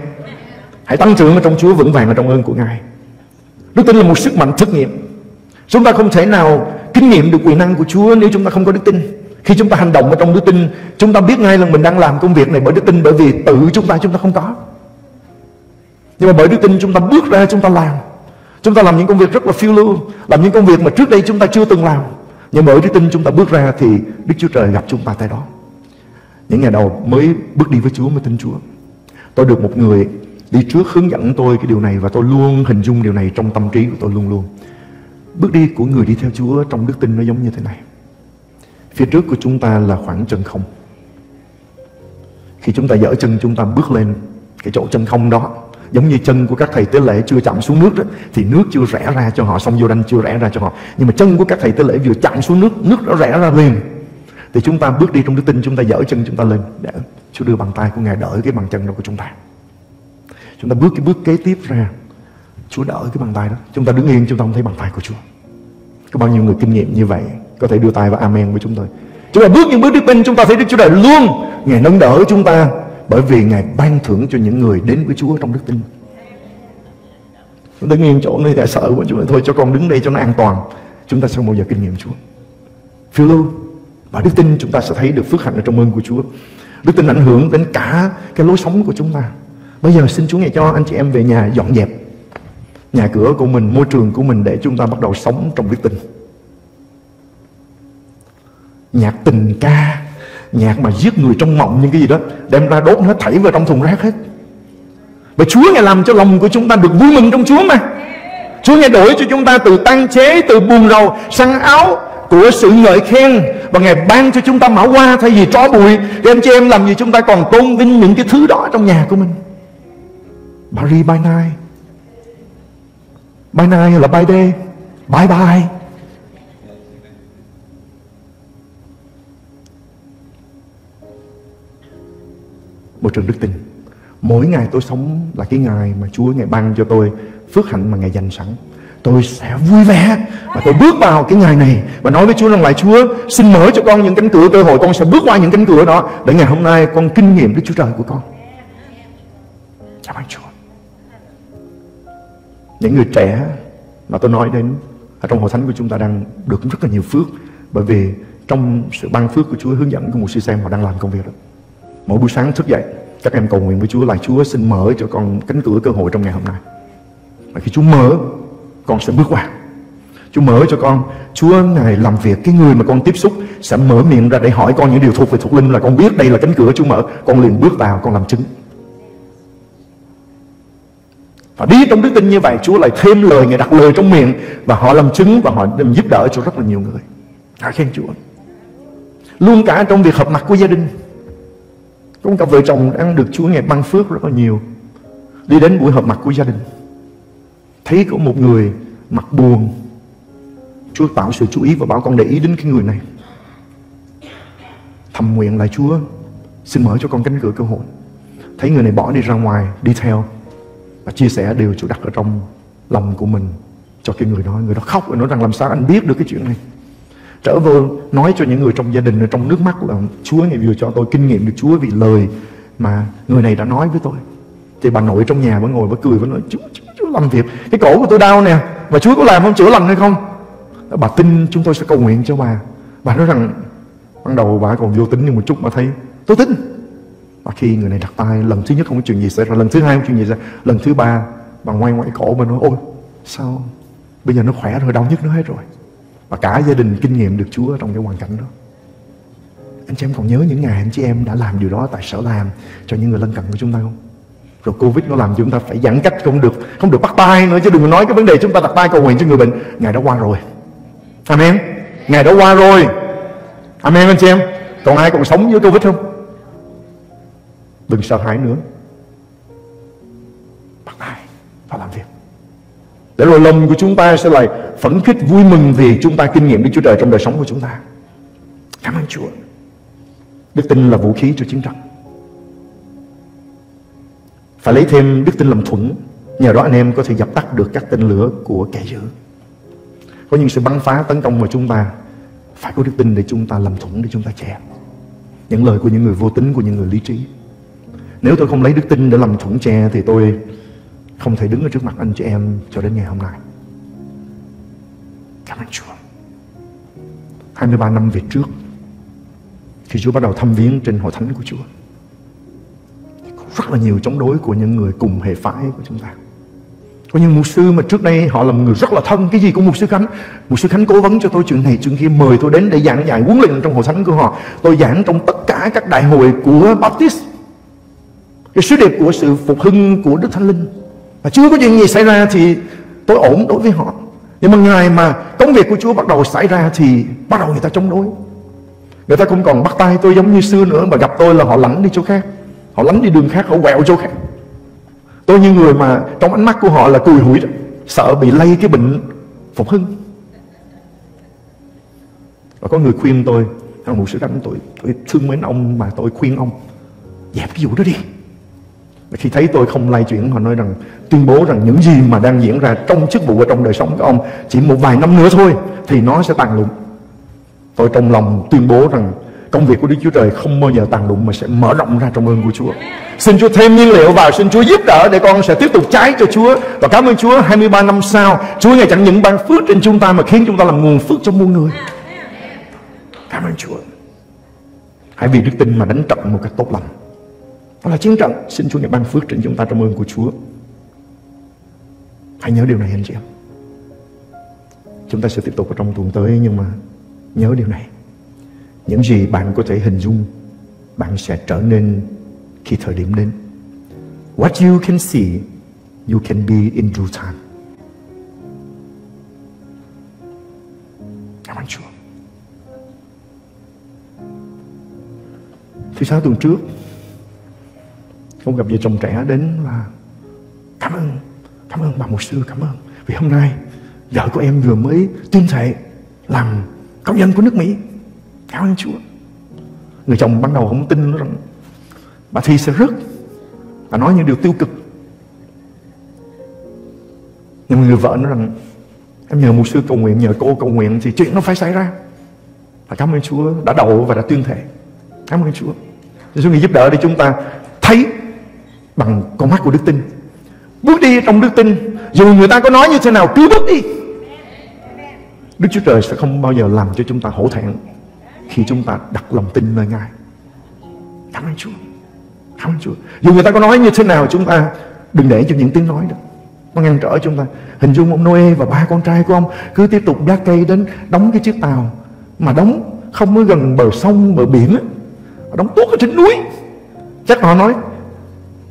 Hãy tăng trưởng ở trong Chúa, vững vàng ở trong ơn của Ngài. Đức tin là một sức mạnh thực nghiệm. Chúng ta không thể nào kinh nghiệm được quyền năng của Chúa nếu chúng ta không có đức tin. Khi chúng ta hành động ở trong đức tin, Chúng ta biết ngay là mình đang làm công việc này bởi đức tin, Bởi vì tự chúng ta chúng ta không có. Nhưng mà bởi đức tin, chúng ta bước ra, chúng ta làm. Chúng ta làm những công việc rất là phiêu lưu, Làm những công việc mà trước đây chúng ta chưa từng làm. Nhưng bởi đức tin chúng ta bước ra Thì Đức Chúa Trời gặp chúng ta tại đó. Những ngày đầu mới bước đi với Chúa, mới tin Chúa. Tôi được một người đi trước hướng dẫn tôi cái điều này Và tôi luôn hình dung điều này trong tâm trí của tôi luôn luôn. Bước đi của người đi theo Chúa trong đức tin nó giống như thế này. Phía trước của chúng ta là khoảng chân không. Khi chúng ta dở chân, chúng ta bước lên Cái chỗ chân không đó, Giống như chân của các thầy tế lễ chưa chạm xuống nước đó, Thì nước chưa rẽ ra cho họ, Sông vô đanh chưa rẽ ra cho họ. Nhưng mà chân của các thầy tế lễ vừa chạm xuống nước Nước nó rẽ ra liền. Thì chúng ta bước đi trong đức tin, chúng ta dở chân, chúng ta lên. Để Chúa đưa bàn tay của Ngài đỡ cái bàn chân đó của chúng ta. Chúng ta bước cái bước kế tiếp ra. Chúa đỡ cái bàn tay đó. Chúng ta đứng yên, chúng ta không thấy bàn tay của Chúa. Có bao nhiêu người kinh nghiệm như vậy? Có thể đưa tay và amen với chúng tôi chúng ta bước những bước đức tin chúng ta thấy Đức Chúa Trời luôn Ngài nâng đỡ chúng ta bởi vì Ngài ban thưởng cho những người đến với Chúa trong đức tin đứng yên chỗ này tại sợ quá ta thôi cho con đứng đây cho nó an toàn chúng ta sẽ không bao giờ kinh nghiệm Chúa. Phiêu lưu và đức tin chúng ta sẽ thấy được phước hạnh ở trong ơn của Chúa. Đức tin ảnh hưởng đến cả cái lối sống của chúng ta. Bây giờ xin Chúa ngài cho anh chị em về nhà dọn dẹp nhà cửa của mình, môi trường của mình để chúng ta bắt đầu sống trong đức tin. Nhạc tình ca, nhạc mà giết người trong mộng những cái gì đó, đem ra đốt hết thảy vào trong thùng rác hết. Và Chúa Ngài làm cho lòng của chúng ta được vui mừng trong Chúa mà. Chúa Ngài đổi cho chúng ta từ tăng chế, từ buồn rầu sang áo của sự ngợi khen. Và Ngài ban cho chúng ta mão hoa thay vì tro bụi. Thì anh chị em làm gì chúng ta còn tôn vinh những cái thứ đó trong nhà của mình? Marie by night By night là by day Bye bye. Môi trường đức tin, Mỗi ngày tôi sống là cái ngày mà Chúa, Ngài ban cho tôi Phước hạnh mà Ngài dành sẵn. Tôi sẽ vui vẻ Và tôi bước vào cái ngày này Và nói với Chúa rằng lại Chúa, xin mở cho con những cánh cửa cơ hội, Con sẽ bước qua những cánh cửa đó Để ngày hôm nay con kinh nghiệm Đức Chúa Trời của con. Cảm ơn Chúa. Những người trẻ mà tôi nói đến ở trong hội thánh của chúng ta đang được rất là nhiều phước bởi vì trong sự ban phước của Chúa, hướng dẫn của một sư xem họ đang làm công việc đó mỗi buổi sáng thức dậy, các em cầu nguyện với Chúa là Chúa xin mở cho con cánh cửa cơ hội trong ngày hôm nay. Và khi Chúa mở, con sẽ bước qua Chúa mở cho con, Chúa Ngài làm việc, Cái người mà con tiếp xúc Sẽ mở miệng ra để hỏi con những điều thuộc về thuộc linh Là con biết đây là cánh cửa Chúa mở. Con liền bước vào, con làm chứng. Và đi trong đức tin như vậy, Chúa lại thêm lời, Ngài đặt lời trong miệng Và họ làm chứng và họ giúp đỡ cho rất là nhiều người. Hãy khen Chúa. Luôn cả trong việc hợp mặt của gia đình có một cặp vợ chồng đang được Chúa Ngài ban phước rất là nhiều. Đi đến buổi họp mặt của gia đình, Thấy có một người mặt buồn. Chúa tạo sự chú ý và bảo con để ý đến cái người này. Thầm nguyện lại Chúa, Xin mở cho con cánh cửa cơ hội. Thấy người này bỏ đi ra ngoài, Đi theo Và chia sẻ điều Chúa đặt ở trong lòng của mình Cho cái người đó. Người đó khóc và nói rằng, làm sao anh biết được cái chuyện này? Trở vô nói cho những người trong gia đình ở Trong nước mắt là Chúa ngày vừa cho tôi kinh nghiệm được Chúa Vì lời mà người này đã nói với tôi. Thì bà nội trong nhà vẫn ngồi vẫn cười vẫn nói Chúa, Chúa, Chúa làm việc. Cái cổ của tôi đau nè Và Chúa có làm không? Chữa lành hay không? Bà tin chúng tôi sẽ cầu nguyện cho bà. Bà nói rằng Ban đầu bà còn vô tính nhưng một chút bà thấy Tôi tin. Và khi người này đặt tay Lần thứ nhất không có chuyện gì xảy ra Lần thứ hai không có chuyện gì xảy ra Lần thứ ba Bà ngoay ngoại cổ mà nói Ôi sao Bây giờ nó khỏe rồi đau nhất nó hết rồi? Và cả gia đình kinh nghiệm được Chúa trong cái hoàn cảnh đó. Anh chị em còn nhớ những ngày anh chị em đã làm điều đó, Tại sở làm cho những người lân cận của chúng ta không? Rồi Covid nó làm chúng ta phải giãn cách không được không được bắt tay nữa, chứ đừng nói cái vấn đề chúng ta đặt tay cầu nguyện cho người bệnh. Ngày đó qua rồi. Amen. Ngày đó qua rồi. Amen, anh chị em. Còn ai còn sống với Covid không? Đừng sợ hãi nữa. Bắt tay. Và làm việc để rồi lòng của chúng ta sẽ lại phấn khích, vui mừng vì chúng ta kinh nghiệm Đức Chúa Trời trong đời sống của chúng ta. Cảm ơn Chúa. Đức tin là vũ khí cho chiến tranh. Phải lấy thêm đức tin làm thuẫn, nhờ đó anh em có thể dập tắt được các tên lửa của kẻ dữ. Có những sự bắn phá tấn công vào chúng ta phải có đức tin để chúng ta làm thuẫn, để chúng ta che. Những lời của những người vô tính, của những người lý trí. Nếu tôi không lấy đức tin để làm thuẫn che, thì tôi không thể đứng ở trước mặt anh chị em cho đến ngày hôm nay. Cảm ơn Chúa. 23 năm về trước khi Chúa bắt đầu thăm viếng trên hội thánh của Chúa rất là nhiều chống đối của những người cùng hệ phái của chúng ta. Có những mục sư mà trước đây họ là một người rất là thân Cái gì cũng mục sư Khánh. Mục sư Khánh cố vấn cho tôi chuyện này chuyện kia Mời tôi đến để giảng dạy huấn luyện trong hội thánh của họ. Tôi giảng trong tất cả các đại hội của Baptist. Cái sứ điệp của sự phục hưng của Đức Thánh Linh và chưa có chuyện gì xảy ra thì tôi ổn đối với họ. Nhưng mà ngày mà công việc của Chúa bắt đầu xảy ra Thì bắt đầu người ta chống đối. Người ta không còn bắt tay tôi giống như xưa nữa Mà gặp tôi là họ lánh đi chỗ khác. Họ lánh đi đường khác, họ quẹo chỗ khác. Tôi như người mà trong ánh mắt của họ là cùi hủi Sợ bị lây cái bệnh phục hưng. Và có người khuyên tôi Thằng mục sư đánh tôi, tôi thương mến ông mà tôi khuyên ông Dẹp cái vụ đó đi khi thấy tôi không lay chuyển Họ nói rằng tuyên bố rằng những gì mà đang diễn ra Trong chức vụ và trong đời sống của ông Chỉ một vài năm nữa thôi Thì nó sẽ tàn lụng Tôi trong lòng tuyên bố rằng công việc của Đức Chúa Trời không bao giờ tàn lụng mà sẽ mở rộng ra trong ơn của Chúa. Xin Chúa thêm nhiên liệu vào, xin Chúa giúp đỡ để con sẽ tiếp tục cháy cho Chúa. Và cảm ơn Chúa 23 năm sau, Chúa ngày chẳng những ban phước trên chúng ta mà khiến chúng ta làm nguồn phước cho muôn người. Cảm ơn Chúa. Hãy vì đức tin mà đánh trận một cách tốt lành. Đó là chiến trận. Xin Chúa ngài ban phước trên chúng ta trong ơn của Chúa. Hãy nhớ điều này anh chị em. Chúng ta sẽ tiếp tục ở trong tuần tới nhưng mà nhớ điều này. Những gì bạn có thể hình dung bạn sẽ trở nên khi thời điểm đến. What you can see, you can be in due time. Cảm ơn Chúa. Thứ sáu tuần trước, con gặp vợ chồng trẻ đến và cảm ơn, cảm ơn bà một sư, cảm ơn. Vì hôm nay vợ của em vừa mới tuyên thệ làm công dân của nước Mỹ. Cảm ơn Chúa. Người chồng ban đầu không tin rằng bà Thi sẽ rớt. Bà nói những điều tiêu cực. Nhưng người vợ nói rằng em nhờ một sư cầu nguyện, nhờ cô cầu nguyện thì chuyện nó phải xảy ra. Và cảm ơn Chúa đã đầu và đã tuyên thệ. Cảm ơn Chúa. Xin Chúa giúp đỡ để chúng ta thấy bằng con mắt của đức tin. Bước đi trong đức tin, dù người ta có nói như thế nào, cứ bước đi. Đức Chúa Trời sẽ không bao giờ làm cho chúng ta hổ thẹn khi chúng ta đặt lòng tin nơi Ngài. Cảm ơn Chúa. Cảm ơn Chúa. Dù người ta có nói như thế nào chúng ta đừng để cho những tiếng nói đó nó ngăn trở chúng ta. Hình dung ông Noe và ba con trai của ông cứ tiếp tục lá cây đến đóng cái chiếc tàu mà đóng không mới gần bờ sông bờ biển á, đóng tuốt ở trên núi. Chắc họ nói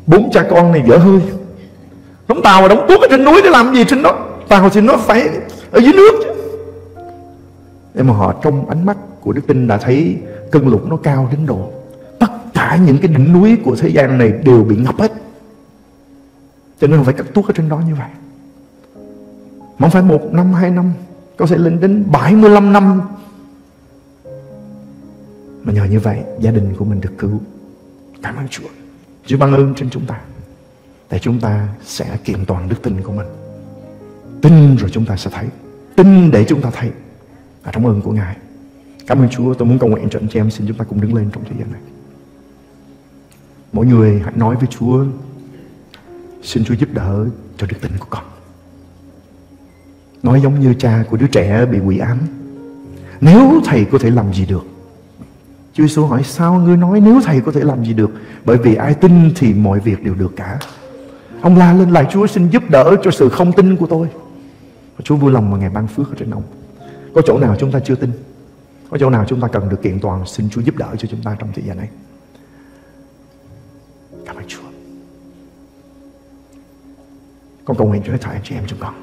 bốn cha con này dở hơi. Đóng tàu mà đóng tuốt ở trên núi để làm gì trên đó? Tàu thì nó phải ở dưới nước chứ. Nhưng mà họ trong ánh mắt của đức tin đã thấy cơn lục nó cao đến độ tất cả những cái đỉnh núi của thế gian này đều bị ngập hết cho nên phải cắt tuốt ở trên đó như vậy mà không phải một năm, hai năm, có thể lên đến 75 năm mà nhờ như vậy, gia đình của mình được cứu cảm ơn Chúa Chúa ban ơn trên chúng ta để chúng ta sẽ kiện toàn đức tin của mình tin rồi chúng ta sẽ thấy tin để chúng ta thấy và trong ơn của Ngài Cảm ơn Chúa, tôi muốn cầu nguyện cho anh chị em xin chúng ta cùng đứng lên trong thời gian này. Mỗi người hãy nói với Chúa, xin Chúa giúp đỡ cho đức tin của con. Nói giống như cha của đứa trẻ bị quỷ ám. Nếu thầy có thể làm gì được? Chúa Giêsu hỏi, sao ngươi nói nếu thầy có thể làm gì được? Bởi vì ai tin thì mọi việc đều được cả. Ông la lên lại Chúa xin giúp đỡ cho sự không tin của tôi. Và Chúa vui lòng mà Ngài ban phước ở trên ông. Có chỗ nào chúng ta chưa tin? Có chỗ nào chúng ta cần được kiện toàn, Xin Chúa giúp đỡ cho chúng ta trong thời gian này Cảm ơn Chúa Con cầu nguyện cho hết thảy anh chị em chúng con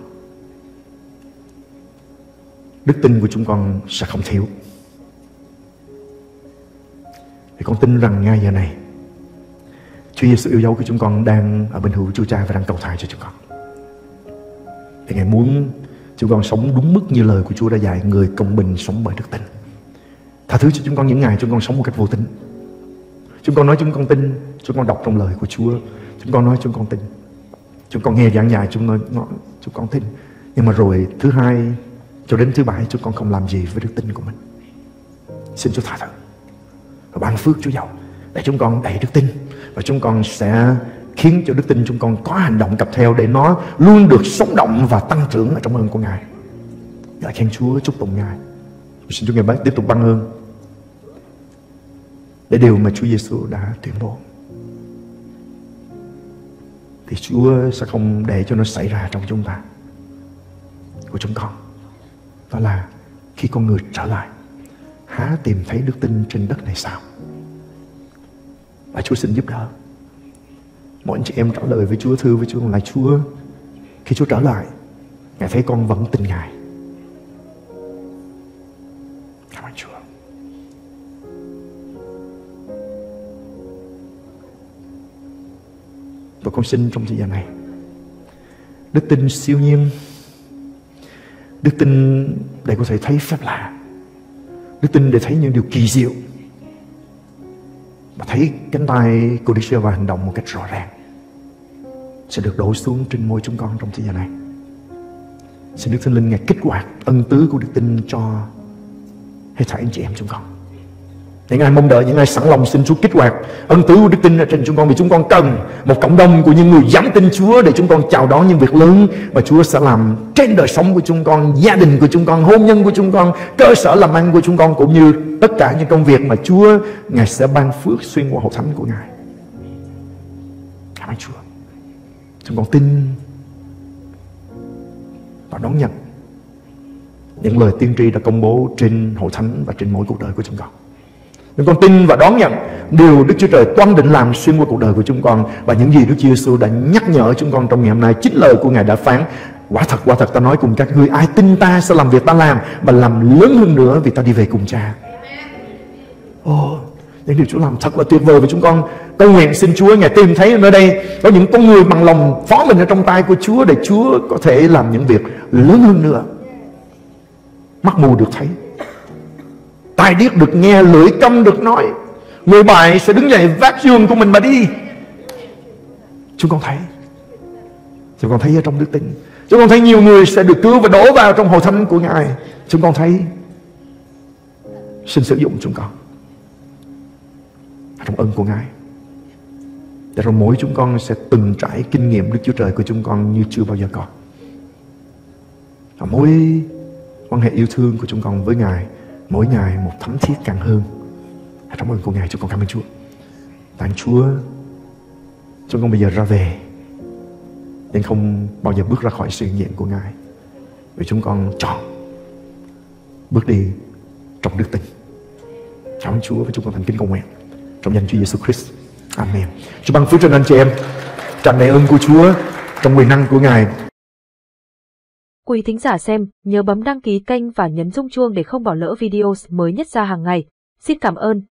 Đức tin của chúng con sẽ không thiếu thì con tin rằng ngay giờ này Chúa Giêsu yêu dấu của chúng con đang ở bên hữu Chúa Cha và đang cầu thai cho chúng con. Thì Ngài muốn chúng con sống đúng mức như lời của Chúa đã dạy người công bình sống bởi đức tin. Tha thứ cho chúng con những ngày chúng con sống một cách vô tính. Chúng con nói chúng con tin, chúng con đọc trong lời của Chúa, chúng con nói chúng con tin. Chúng con nghe giảng dạy chúng, nói, chúng con tin. Nhưng mà rồi thứ hai cho đến thứ bảy chúng con không làm gì với đức tin của mình. Xin Chúa tha thứ. Và ban phước Chúa giàu, để chúng con đầy đức tin, và chúng con sẽ khiến cho đức tin chúng con có hành động cặp theo để nó luôn được sống động và tăng trưởng ở trong ơn của Ngài. Lại khen Chúa, chúc tụng Ngài. Xin Chúa Ngài tiếp tục ban ơn để điều mà Chúa Giêsu đã tuyên bố. Thì Chúa sẽ không để cho nó xảy ra trong chúng ta, của chúng con. Đó là khi con người trở lại há tìm thấy đức tin trên đất này sao? Và Chúa xin giúp đỡ. mỗi anh chị em trả lời với Chúa, thưa với Chúa là Chúa khi Chúa trở lại, Ngài thấy con vẫn tin Ngài Và con xin trong thời gian này, Đức tin siêu nhiên, Đức tin để có thể thấy phép lạ Đức tin để thấy những điều kỳ diệu. Và thấy cánh tay của Đức Chúa và hành động một cách rõ ràng, Sẽ được đổ xuống trên môi chúng con trong thời gian này. Xin Đức Thánh Linh Ngài kích hoạt ân tứ của đức tin cho hết thảy anh chị em chúng con những ai mong đợi, những ai sẵn lòng xin Chúa kích hoạt ân tứ của đức tin ở trên chúng con vì chúng con cần một cộng đồng của những người dám tin Chúa để chúng con chào đón những việc lớn mà Chúa sẽ làm trên đời sống của chúng con, gia đình của chúng con, hôn nhân của chúng con, cơ sở làm ăn của chúng con cũng như tất cả những công việc mà Chúa Ngài sẽ ban phước xuyên qua hội thánh của Ngài. Cảm ơn Chúa. Chúng con tin và đón nhận những lời tiên tri đã công bố trên hội thánh và trên mỗi cuộc đời của chúng con. Chúng con tin và đón nhận điều Đức Chúa Trời toan định làm xuyên qua cuộc đời của chúng con và những gì Đức Chúa Giêsu đã nhắc nhở chúng con trong ngày hôm nay. Chính lời của Ngài đã phán Quả thật, quả thật ta nói cùng các ngươi Ai tin ta sẽ làm việc ta làm Và làm lớn hơn nữa vì ta đi về cùng cha. Ồ, những điều Chúa làm thật là tuyệt vời với chúng con. Cầu nguyện xin Chúa Ngài tìm thấy ở nơi đây Có những con người bằng lòng phó mình ở trong tay của Chúa Để Chúa có thể làm những việc lớn hơn nữa. Mắt mù được thấy. Tai điếc được nghe, lưỡi câm được nói. Người bại sẽ đứng dậy vác giường của mình mà đi. Chúng con thấy. Chúng con thấy ở trong đức tin. Chúng con thấy nhiều người sẽ được cứu và đổ vào trong hội thánh của Ngài. Chúng con thấy. Xin sử dụng chúng con. Trong ơn của Ngài. Để rồi mỗi chúng con sẽ từng trải kinh nghiệm Đức Chúa Trời của chúng con như chưa bao giờ có. Mỗi mối quan hệ yêu thương của chúng con với Ngài mỗi ngày một thấm thiết càng hơn. Trong ơn của Ngài chúng con cảm ơn Chúa. Tặng Chúa. Chúng con bây giờ ra về, nhưng không bao giờ bước ra khỏi sự hiện diện của Ngài. Vì chúng con chọn bước đi trong đức tin. Cảm ơn Chúa và chúng con thành kính cầu nguyện. Trong danh Chúa Giêsu Christ. Amen. Chúa ban phước cho anh chị em. Tràn đầy ơn của Chúa trong quyền năng của Ngài. Quý thính giả xem, nhớ bấm đăng ký kênh và nhấn rung chuông để không bỏ lỡ video mới nhất ra hàng ngày. Xin cảm ơn